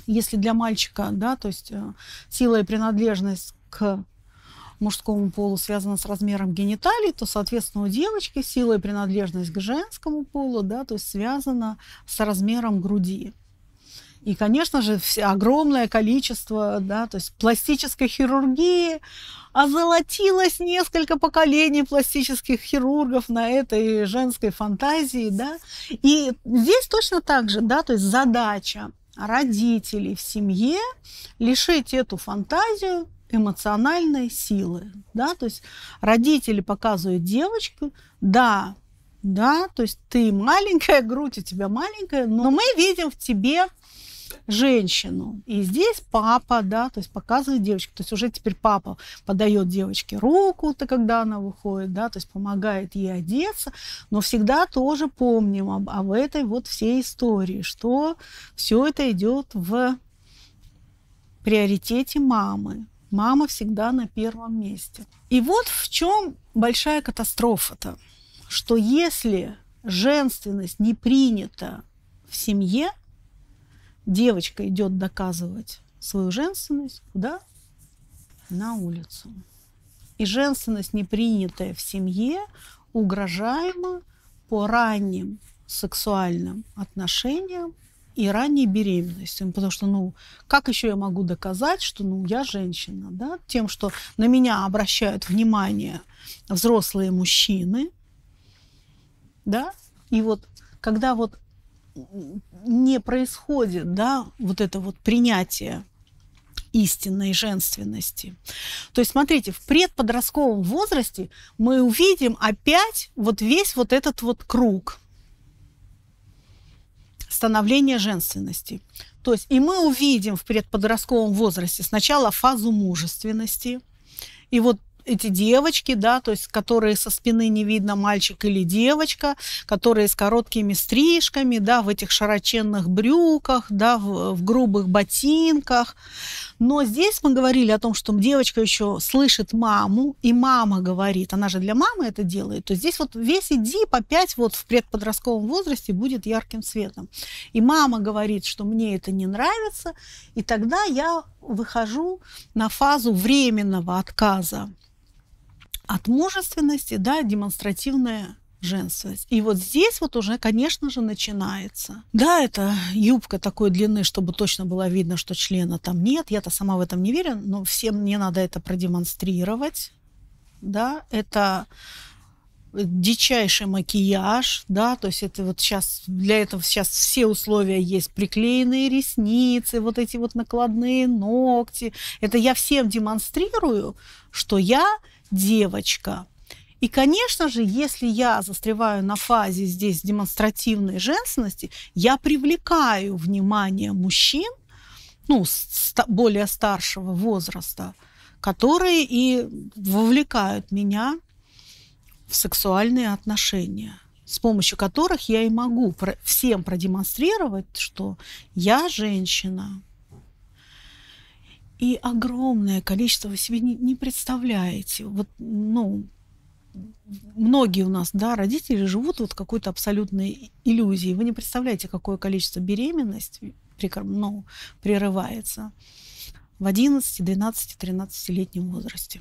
если для мальчика, да, то есть э, сила и принадлежность к мужскому полу связана с размером гениталий, то, соответственно, у девочки сила и принадлежность к женскому полу, да, то есть связана с размером груди. И, конечно же, огромное количество, да, то есть пластической хирургии, озолотилось несколько поколений пластических хирургов на этой женской фантазии, да. И здесь точно так же, да, то есть задача родителей в семье лишить эту фантазию эмоциональной силы, да, то есть родители показывают девочку, да, да, то есть ты маленькая, грудь у тебя маленькая, но мы видим в тебе женщину. И здесь папа, да, то есть показывает девочке. То есть уже теперь папа подает девочке руку-то, когда она выходит, да, то есть помогает ей одеться. Но всегда тоже помним об, об этой вот всей истории, что все это идет в приоритете мамы. Мама всегда на первом месте. И вот в чем большая катастрофа-то, что если женственность не принята в семье, девочка идет доказывать свою женственность куда? На улицу. И женственность, не принятая в семье, угрожаема по ранним сексуальным отношениям и ранней беременности. Потому что, ну, как еще я могу доказать, что, ну, я женщина, да? Тем, что на меня обращают внимание взрослые мужчины, да? И вот когда вот не происходит, да, вот это вот принятие истинной женственности. То есть, смотрите, в предподростковом возрасте мы увидим опять вот весь вот этот вот круг становления женственности. То есть, и мы увидим в предподростковом возрасте сначала фазу мужественности, и вот эти девочки, да, то есть которые со спины не видно, мальчик или девочка, которые с короткими стрижками, да, в этих широченных брюках, да, в, в грубых ботинках. Но здесь мы говорили о том, что девочка еще слышит маму, и мама говорит, она же для мамы это делает, то здесь вот весь Эдип опять вот в предподростковом возрасте будет ярким светом. И мама говорит, что мне это не нравится, и тогда я выхожу на фазу временного отказа от мужественности, да, демонстративная женственность. И вот здесь вот уже, конечно же, начинается. Да, это юбка такой длины, чтобы точно было видно, что члена там нет. Я-то сама в этом не верю, но всем мне надо это продемонстрировать. Да, это дичайший макияж, да, то есть это вот сейчас, для этого сейчас все условия есть, приклеенные ресницы, вот эти вот накладные ногти. Это я всем демонстрирую, что я девочка. И, конечно же, если я застреваю на фазе здесь демонстративной женственности, я привлекаю внимание мужчин, ну, более старшего возраста, которые и вовлекают меня в сексуальные отношения, с помощью которых я и могу всем продемонстрировать, что я женщина, и огромное количество вы себе не, не представляете. Вот, ну, многие у нас, да, родители живут вот какой-то абсолютной иллюзией. Вы не представляете, какое количество беременности ну, прерывается в 11, 12, 13-летнем возрасте.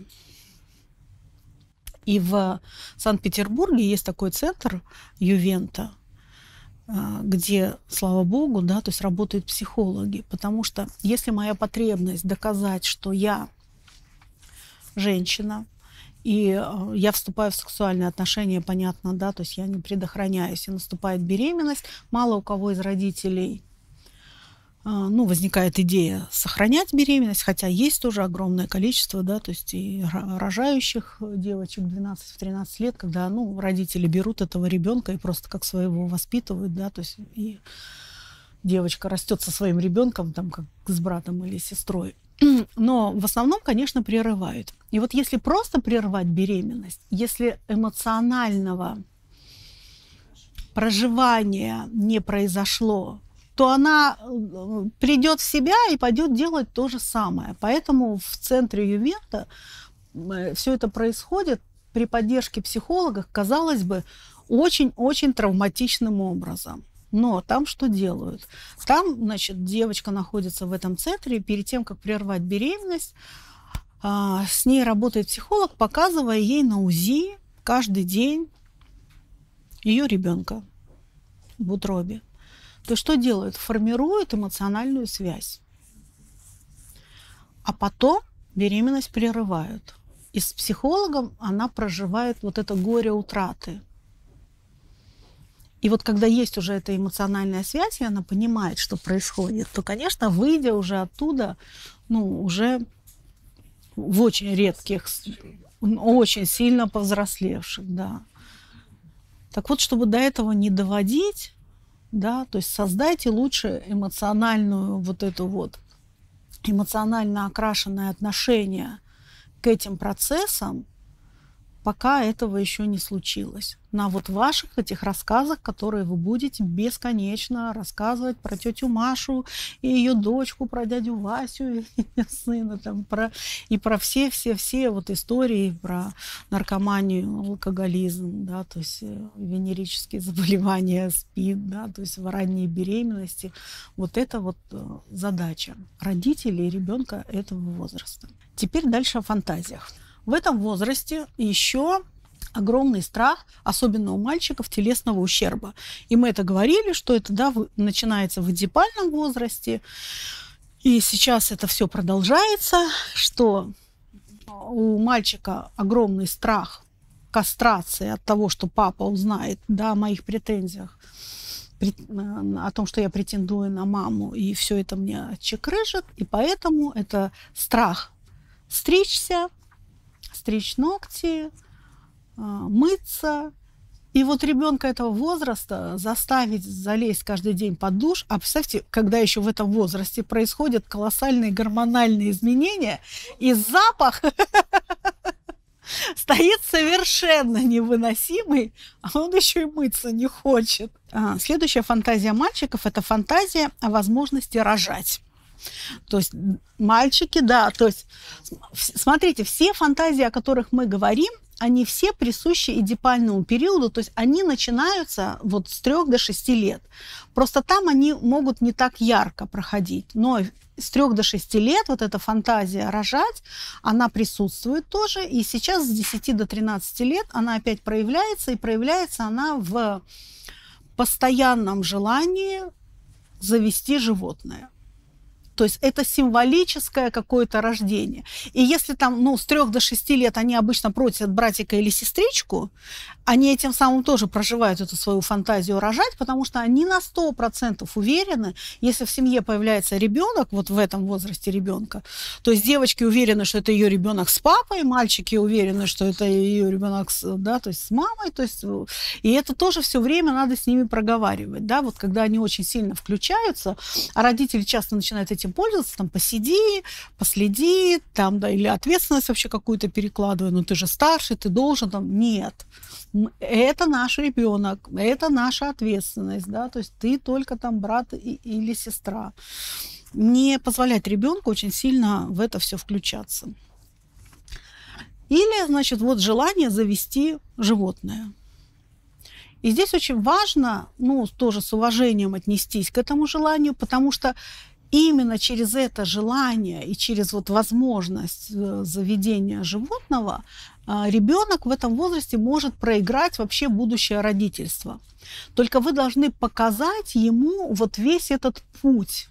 И в Санкт-Петербурге есть такой центр Ювента – а, где, слава богу, да, то есть работают психологи. Потому что если моя потребность доказать, что я женщина, и а, я вступаю в сексуальные отношения, понятно, да, то есть я не предохраняюсь, и наступает беременность, мало у кого из родителей ну, возникает идея сохранять беременность, хотя есть тоже огромное количество, да, то есть и рожающих девочек 12-13 лет, когда, ну, родители берут этого ребенка и просто как своего воспитывают, да, то есть и девочка растет со своим ребенком, там, как с братом или сестрой. Но в основном, конечно, прерывают. И вот если просто прервать беременность, если эмоционального проживания не произошло то она э, придет в себя и пойдет делать то же самое. Поэтому в центре Ювента э, все это происходит при поддержке психологов, казалось бы, очень-очень травматичным образом. Но там что делают? Там, значит, девочка находится в этом центре, перед тем, как прервать беременность, а, с ней работает психолог, показывая ей на УЗИ каждый день ее ребенка в утробе то что делают? Формируют эмоциональную связь. А потом беременность прерывают. И с психологом она проживает вот это горе утраты. И вот когда есть уже эта эмоциональная связь, и она понимает, что происходит, то, конечно, выйдя уже оттуда, ну, уже в очень редких, очень сильно повзрослевших, да. Так вот, чтобы до этого не доводить, да, то есть создайте лучше эмоциональную вот эту вот эмоционально окрашенное отношение к этим процессам, пока этого еще не случилось. На вот ваших этих рассказах, которые вы будете бесконечно рассказывать про тетю Машу и ее дочку, про дядю Васю и сына, там, про, и про все-все-все вот истории про наркоманию, алкоголизм, да, то есть э, венерические заболевания, СПИД, да, то есть в ранней беременности. Вот это вот э, задача родителей ребенка этого возраста. Теперь дальше о фантазиях. В этом возрасте еще огромный страх, особенно у мальчиков, телесного ущерба. И мы это говорили, что это да, начинается в эдипальном возрасте. И сейчас это все продолжается, что у мальчика огромный страх кастрации от того, что папа узнает да, о моих претензиях, о том, что я претендую на маму, и все это мне чекрыжит. И поэтому это страх стричься, стричь ногти, а, мыться. И вот ребенка этого возраста заставить залезть каждый день под душ, а представьте, когда еще в этом возрасте происходят колоссальные гормональные изменения, и запах стоит совершенно невыносимый, а он еще и мыться не хочет. А, следующая фантазия мальчиков – это фантазия о возможности рожать. То есть мальчики, да, то есть смотрите, все фантазии, о которых мы говорим, они все присущи эдипальному периоду, то есть они начинаются вот с 3 до 6 лет. Просто там они могут не так ярко проходить, но с 3 до 6 лет вот эта фантазия рожать, она присутствует тоже, и сейчас с 10 до 13 лет она опять проявляется, и проявляется она в постоянном желании завести животное. То есть это символическое какое-то рождение. И если там, ну, с трех до шести лет они обычно просят братика или сестричку, они этим самым тоже проживают эту свою фантазию рожать, потому что они на сто процентов уверены, если в семье появляется ребенок, вот в этом возрасте ребенка, то есть девочки уверены, что это ее ребенок с папой, мальчики уверены, что это ее ребенок с, да, то есть с мамой, то есть и это тоже все время надо с ними проговаривать, да, вот когда они очень сильно включаются, а родители часто начинают этим пользоваться, там посиди, последи, там, да, или ответственность вообще какую-то перекладывай, ну ты же старший, ты должен, там, нет, это наш ребенок, это наша ответственность, да, то есть ты только там брат и, или сестра. Не позволять ребенку очень сильно в это все включаться. Или, значит, вот желание завести животное. И здесь очень важно, ну, тоже с уважением отнестись к этому желанию, потому что именно через это желание и через вот возможность э, заведения животного а, ребенок в этом возрасте может проиграть вообще будущее родительство. Только вы должны показать ему вот весь этот путь,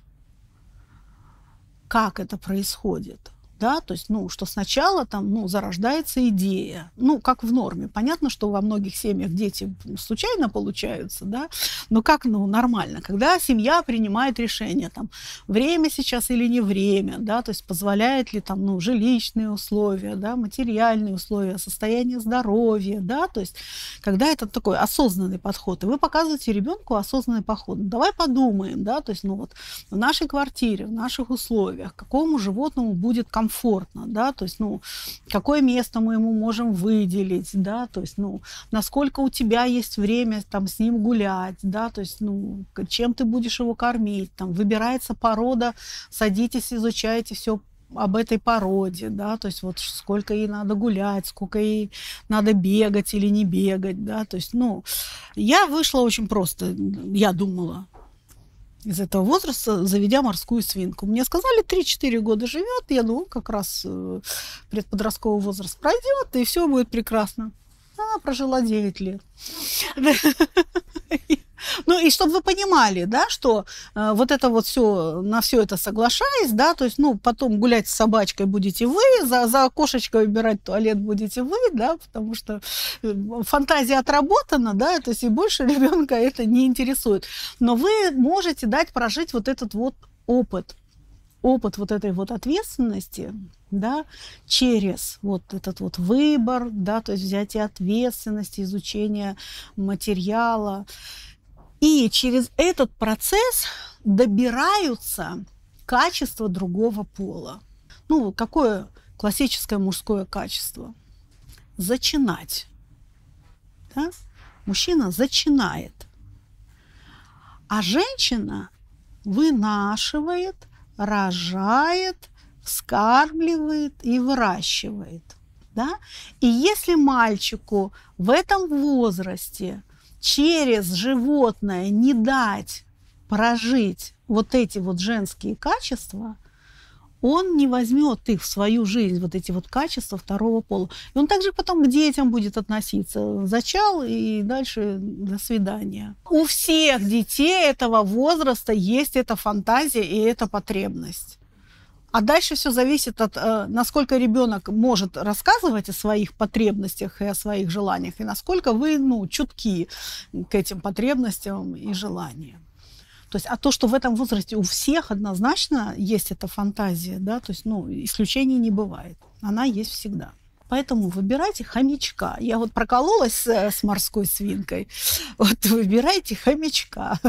как это происходит да, то есть, ну, что сначала там, ну, зарождается идея, ну, как в норме. Понятно, что во многих семьях дети случайно получаются, да, но как, ну, нормально, когда семья принимает решение, там, время сейчас или не время, да, то есть позволяет ли там, ну, жилищные условия, да, материальные условия, состояние здоровья, да, то есть, когда это такой осознанный подход, и вы показываете ребенку осознанный подход. Ну, давай подумаем, да, то есть, ну, вот в нашей квартире, в наших условиях, какому животному будет комфортно комфортно, да, то есть, ну, какое место мы ему можем выделить, да, то есть, ну, насколько у тебя есть время там с ним гулять, да, то есть, ну, чем ты будешь его кормить, там, выбирается порода, садитесь, изучайте все об этой породе, да, то есть вот сколько ей надо гулять, сколько ей надо бегать или не бегать, да, то есть, ну, я вышла очень просто, я думала, из этого возраста, заведя морскую свинку. Мне сказали, 3-4 года живет, я думаю, как раз э, предподростковый возраст пройдет, и все будет прекрасно. А, прожила 9 лет. Ну и чтобы вы понимали, да, что э, вот это вот все, на все это соглашаясь, да, то есть, ну, потом гулять с собачкой будете вы, за, за кошечкой выбирать туалет будете вы, да, потому что э, фантазия отработана, да, то есть и больше ребенка это не интересует. Но вы можете дать прожить вот этот вот опыт, опыт вот этой вот ответственности, да, через вот этот вот выбор, да, то есть взятие ответственности, изучение материала, И через этот процесс добираются качества другого пола. Ну, какое классическое мужское качество? Зачинать. Да? Мужчина зачинает. А женщина вынашивает, рожает, вскармливает и выращивает. Да? И если мальчику в этом возрасте через животное не дать прожить вот эти вот женские качества, он не возьмет их в свою жизнь, вот эти вот качества второго пола. И он также потом к детям будет относиться. Зачал и дальше до свидания. У всех детей этого возраста есть эта фантазия и эта потребность. А дальше все зависит от, э, насколько ребенок может рассказывать о своих потребностях и о своих желаниях, и насколько вы ну, чутки к этим потребностям и желаниям. То есть, а то, что в этом возрасте у всех однозначно есть эта фантазия, да, то есть, ну, исключений не бывает. Она есть всегда. Поэтому выбирайте хомячка. Я вот прокололась с, с морской свинкой. Вот выбирайте хомячка.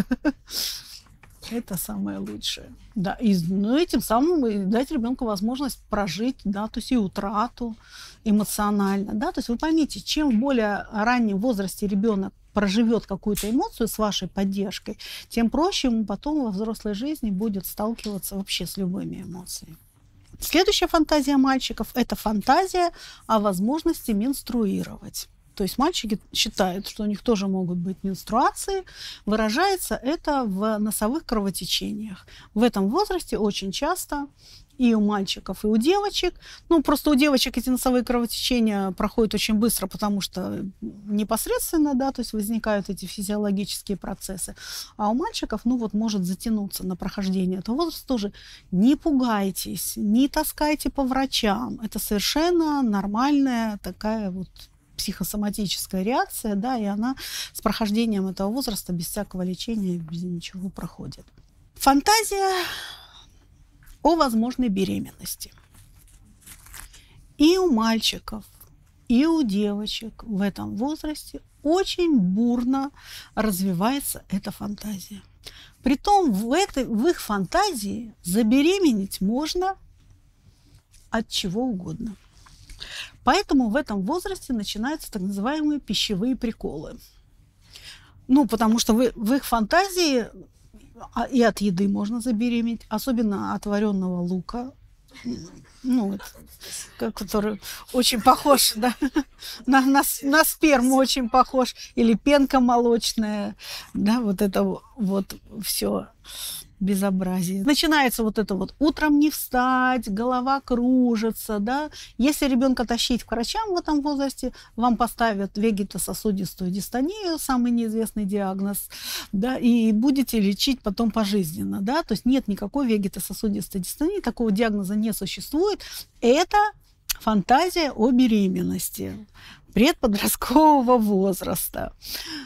Это самое лучшее. Да, и ну, этим самым дать ребенку возможность прожить, да, то есть и утрату эмоционально, да, то есть вы поймите, чем в более раннем возрасте ребенок проживет какую-то эмоцию с вашей поддержкой, тем проще ему потом во взрослой жизни будет сталкиваться вообще с любыми эмоциями. Следующая фантазия мальчиков – это фантазия о возможности менструировать. То есть мальчики считают, что у них тоже могут быть менструации. Выражается это в носовых кровотечениях. В этом возрасте очень часто и у мальчиков, и у девочек. Ну, просто у девочек эти носовые кровотечения проходят очень быстро, потому что непосредственно, да, то есть возникают эти физиологические процессы. А у мальчиков, ну, вот может затянуться на прохождение этого возраста тоже. Не пугайтесь, не таскайте по врачам. Это совершенно нормальная такая вот психосоматическая реакция, да, и она с прохождением этого возраста без всякого лечения, без ничего проходит. Фантазия о возможной беременности. И у мальчиков, и у девочек в этом возрасте очень бурно развивается эта фантазия. Притом в, этой, в их фантазии забеременеть можно от чего угодно – Поэтому в этом возрасте начинаются так называемые пищевые приколы. Ну, потому что вы, в их фантазии а, и от еды можно забеременеть, особенно от вареного лука, ну, который очень похож, да, на, на, на сперму очень похож, или пенка молочная, да, вот это вот все безобразие. Начинается вот это вот утром не встать, голова кружится, да. Если ребенка тащить к врачам в этом возрасте, вам поставят вегетососудистую дистонию, самый неизвестный диагноз, да, и будете лечить потом пожизненно, да. То есть нет никакой вегетососудистой дистонии, такого диагноза не существует. Это фантазия о беременности предподросткового возраста.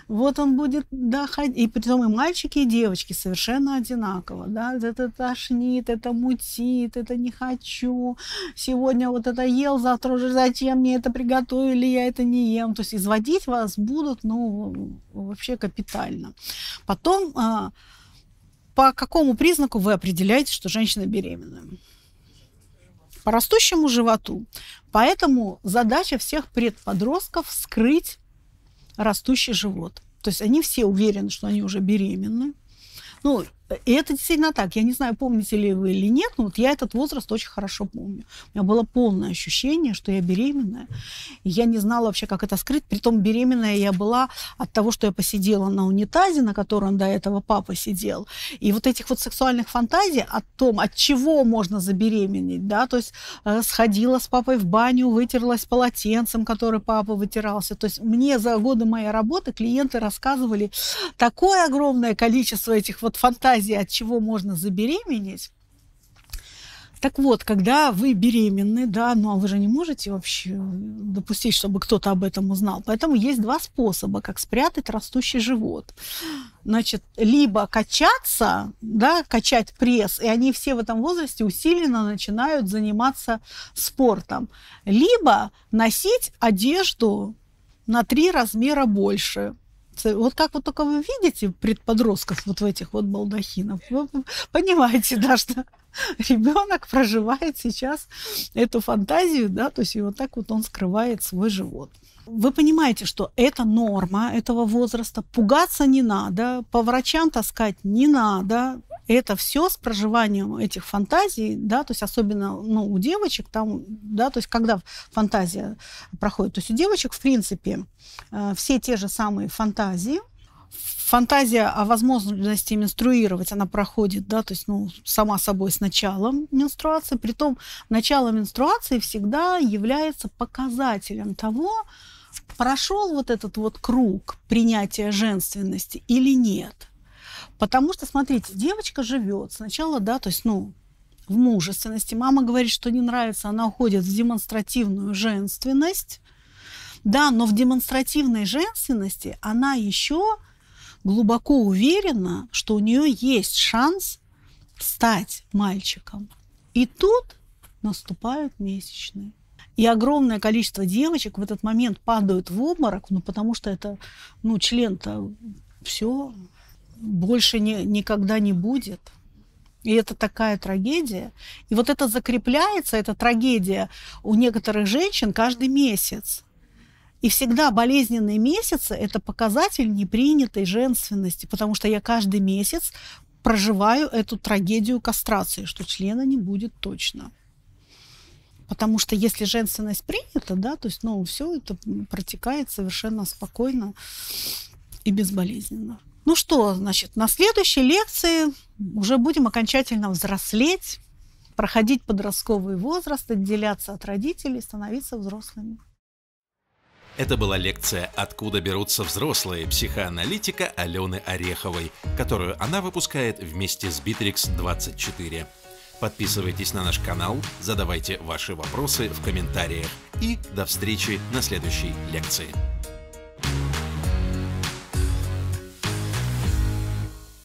Вот он будет доходить, и притом и мальчики, и девочки совершенно одинаково, да, это тошнит, это мутит, это не хочу, сегодня вот это ел, завтра уже зачем мне это приготовили, я это не ем, то есть изводить вас будут, ну, вообще капитально. Потом, а, по какому признаку вы определяете, что женщина беременная? По растущему животу. Поэтому задача всех предподростков скрыть растущий живот. То есть они все уверены, что они уже беременны. Ну, и это действительно так. Я не знаю, помните ли вы или нет, но вот я этот возраст очень хорошо помню. У меня было полное ощущение, что я беременная. И я не знала вообще, как это скрыть. Притом беременная я была от того, что я посидела на унитазе, на котором до этого папа сидел. И вот этих вот сексуальных фантазий о том, от чего можно забеременеть, да, то есть э, сходила с папой в баню, вытерлась полотенцем, который папа вытирался. То есть мне за годы моей работы клиенты рассказывали такое огромное количество этих вот фантазий, фантазии, от чего можно забеременеть. Так вот, когда вы беременны, да, ну а вы же не можете вообще допустить, чтобы кто-то об этом узнал. Поэтому есть два способа, как спрятать растущий живот. Значит, либо качаться, да, качать пресс, и они все в этом возрасте усиленно начинают заниматься спортом. Либо носить одежду на три размера больше, Вот как вот только вы видите предподростков вот в этих вот балдахинах, вы понимаете, да, что ребенок проживает сейчас эту фантазию, да, то есть и вот так вот он скрывает свой живот. Вы понимаете, что это норма этого возраста, пугаться не надо, по врачам таскать не надо, это все с проживанием этих фантазий, да, то есть особенно ну, у девочек там, да, то есть когда фантазия проходит, то есть у девочек, в принципе, э, все те же самые фантазии, фантазия о возможности менструировать, она проходит, да, то есть, ну, сама собой с началом менструации. Притом начало менструации всегда является показателем того, прошел вот этот вот круг принятия женственности или нет. Потому что, смотрите, девочка живет сначала, да, то есть, ну, в мужественности. Мама говорит, что не нравится, она уходит в демонстративную женственность. Да, но в демонстративной женственности она еще глубоко уверена, что у нее есть шанс стать мальчиком. И тут наступают месячные. И огромное количество девочек в этот момент падают в обморок, ну, потому что это, ну, член-то все больше не, никогда не будет. И это такая трагедия. И вот это закрепляется, эта трагедия у некоторых женщин каждый месяц. И всегда болезненные месяцы – это показатель непринятой женственности, потому что я каждый месяц проживаю эту трагедию кастрации, что члена не будет точно. Потому что если женственность принята, да, то есть, ну, все это протекает совершенно спокойно и безболезненно. Ну что, значит, на следующей лекции уже будем окончательно взрослеть, проходить подростковый возраст, отделяться от родителей, становиться взрослыми. Это была лекция «Откуда берутся взрослые» психоаналитика Алены Ореховой, которую она выпускает вместе с Bittrex 24. Подписывайтесь на наш канал, задавайте ваши вопросы в комментариях и до встречи на следующей лекции.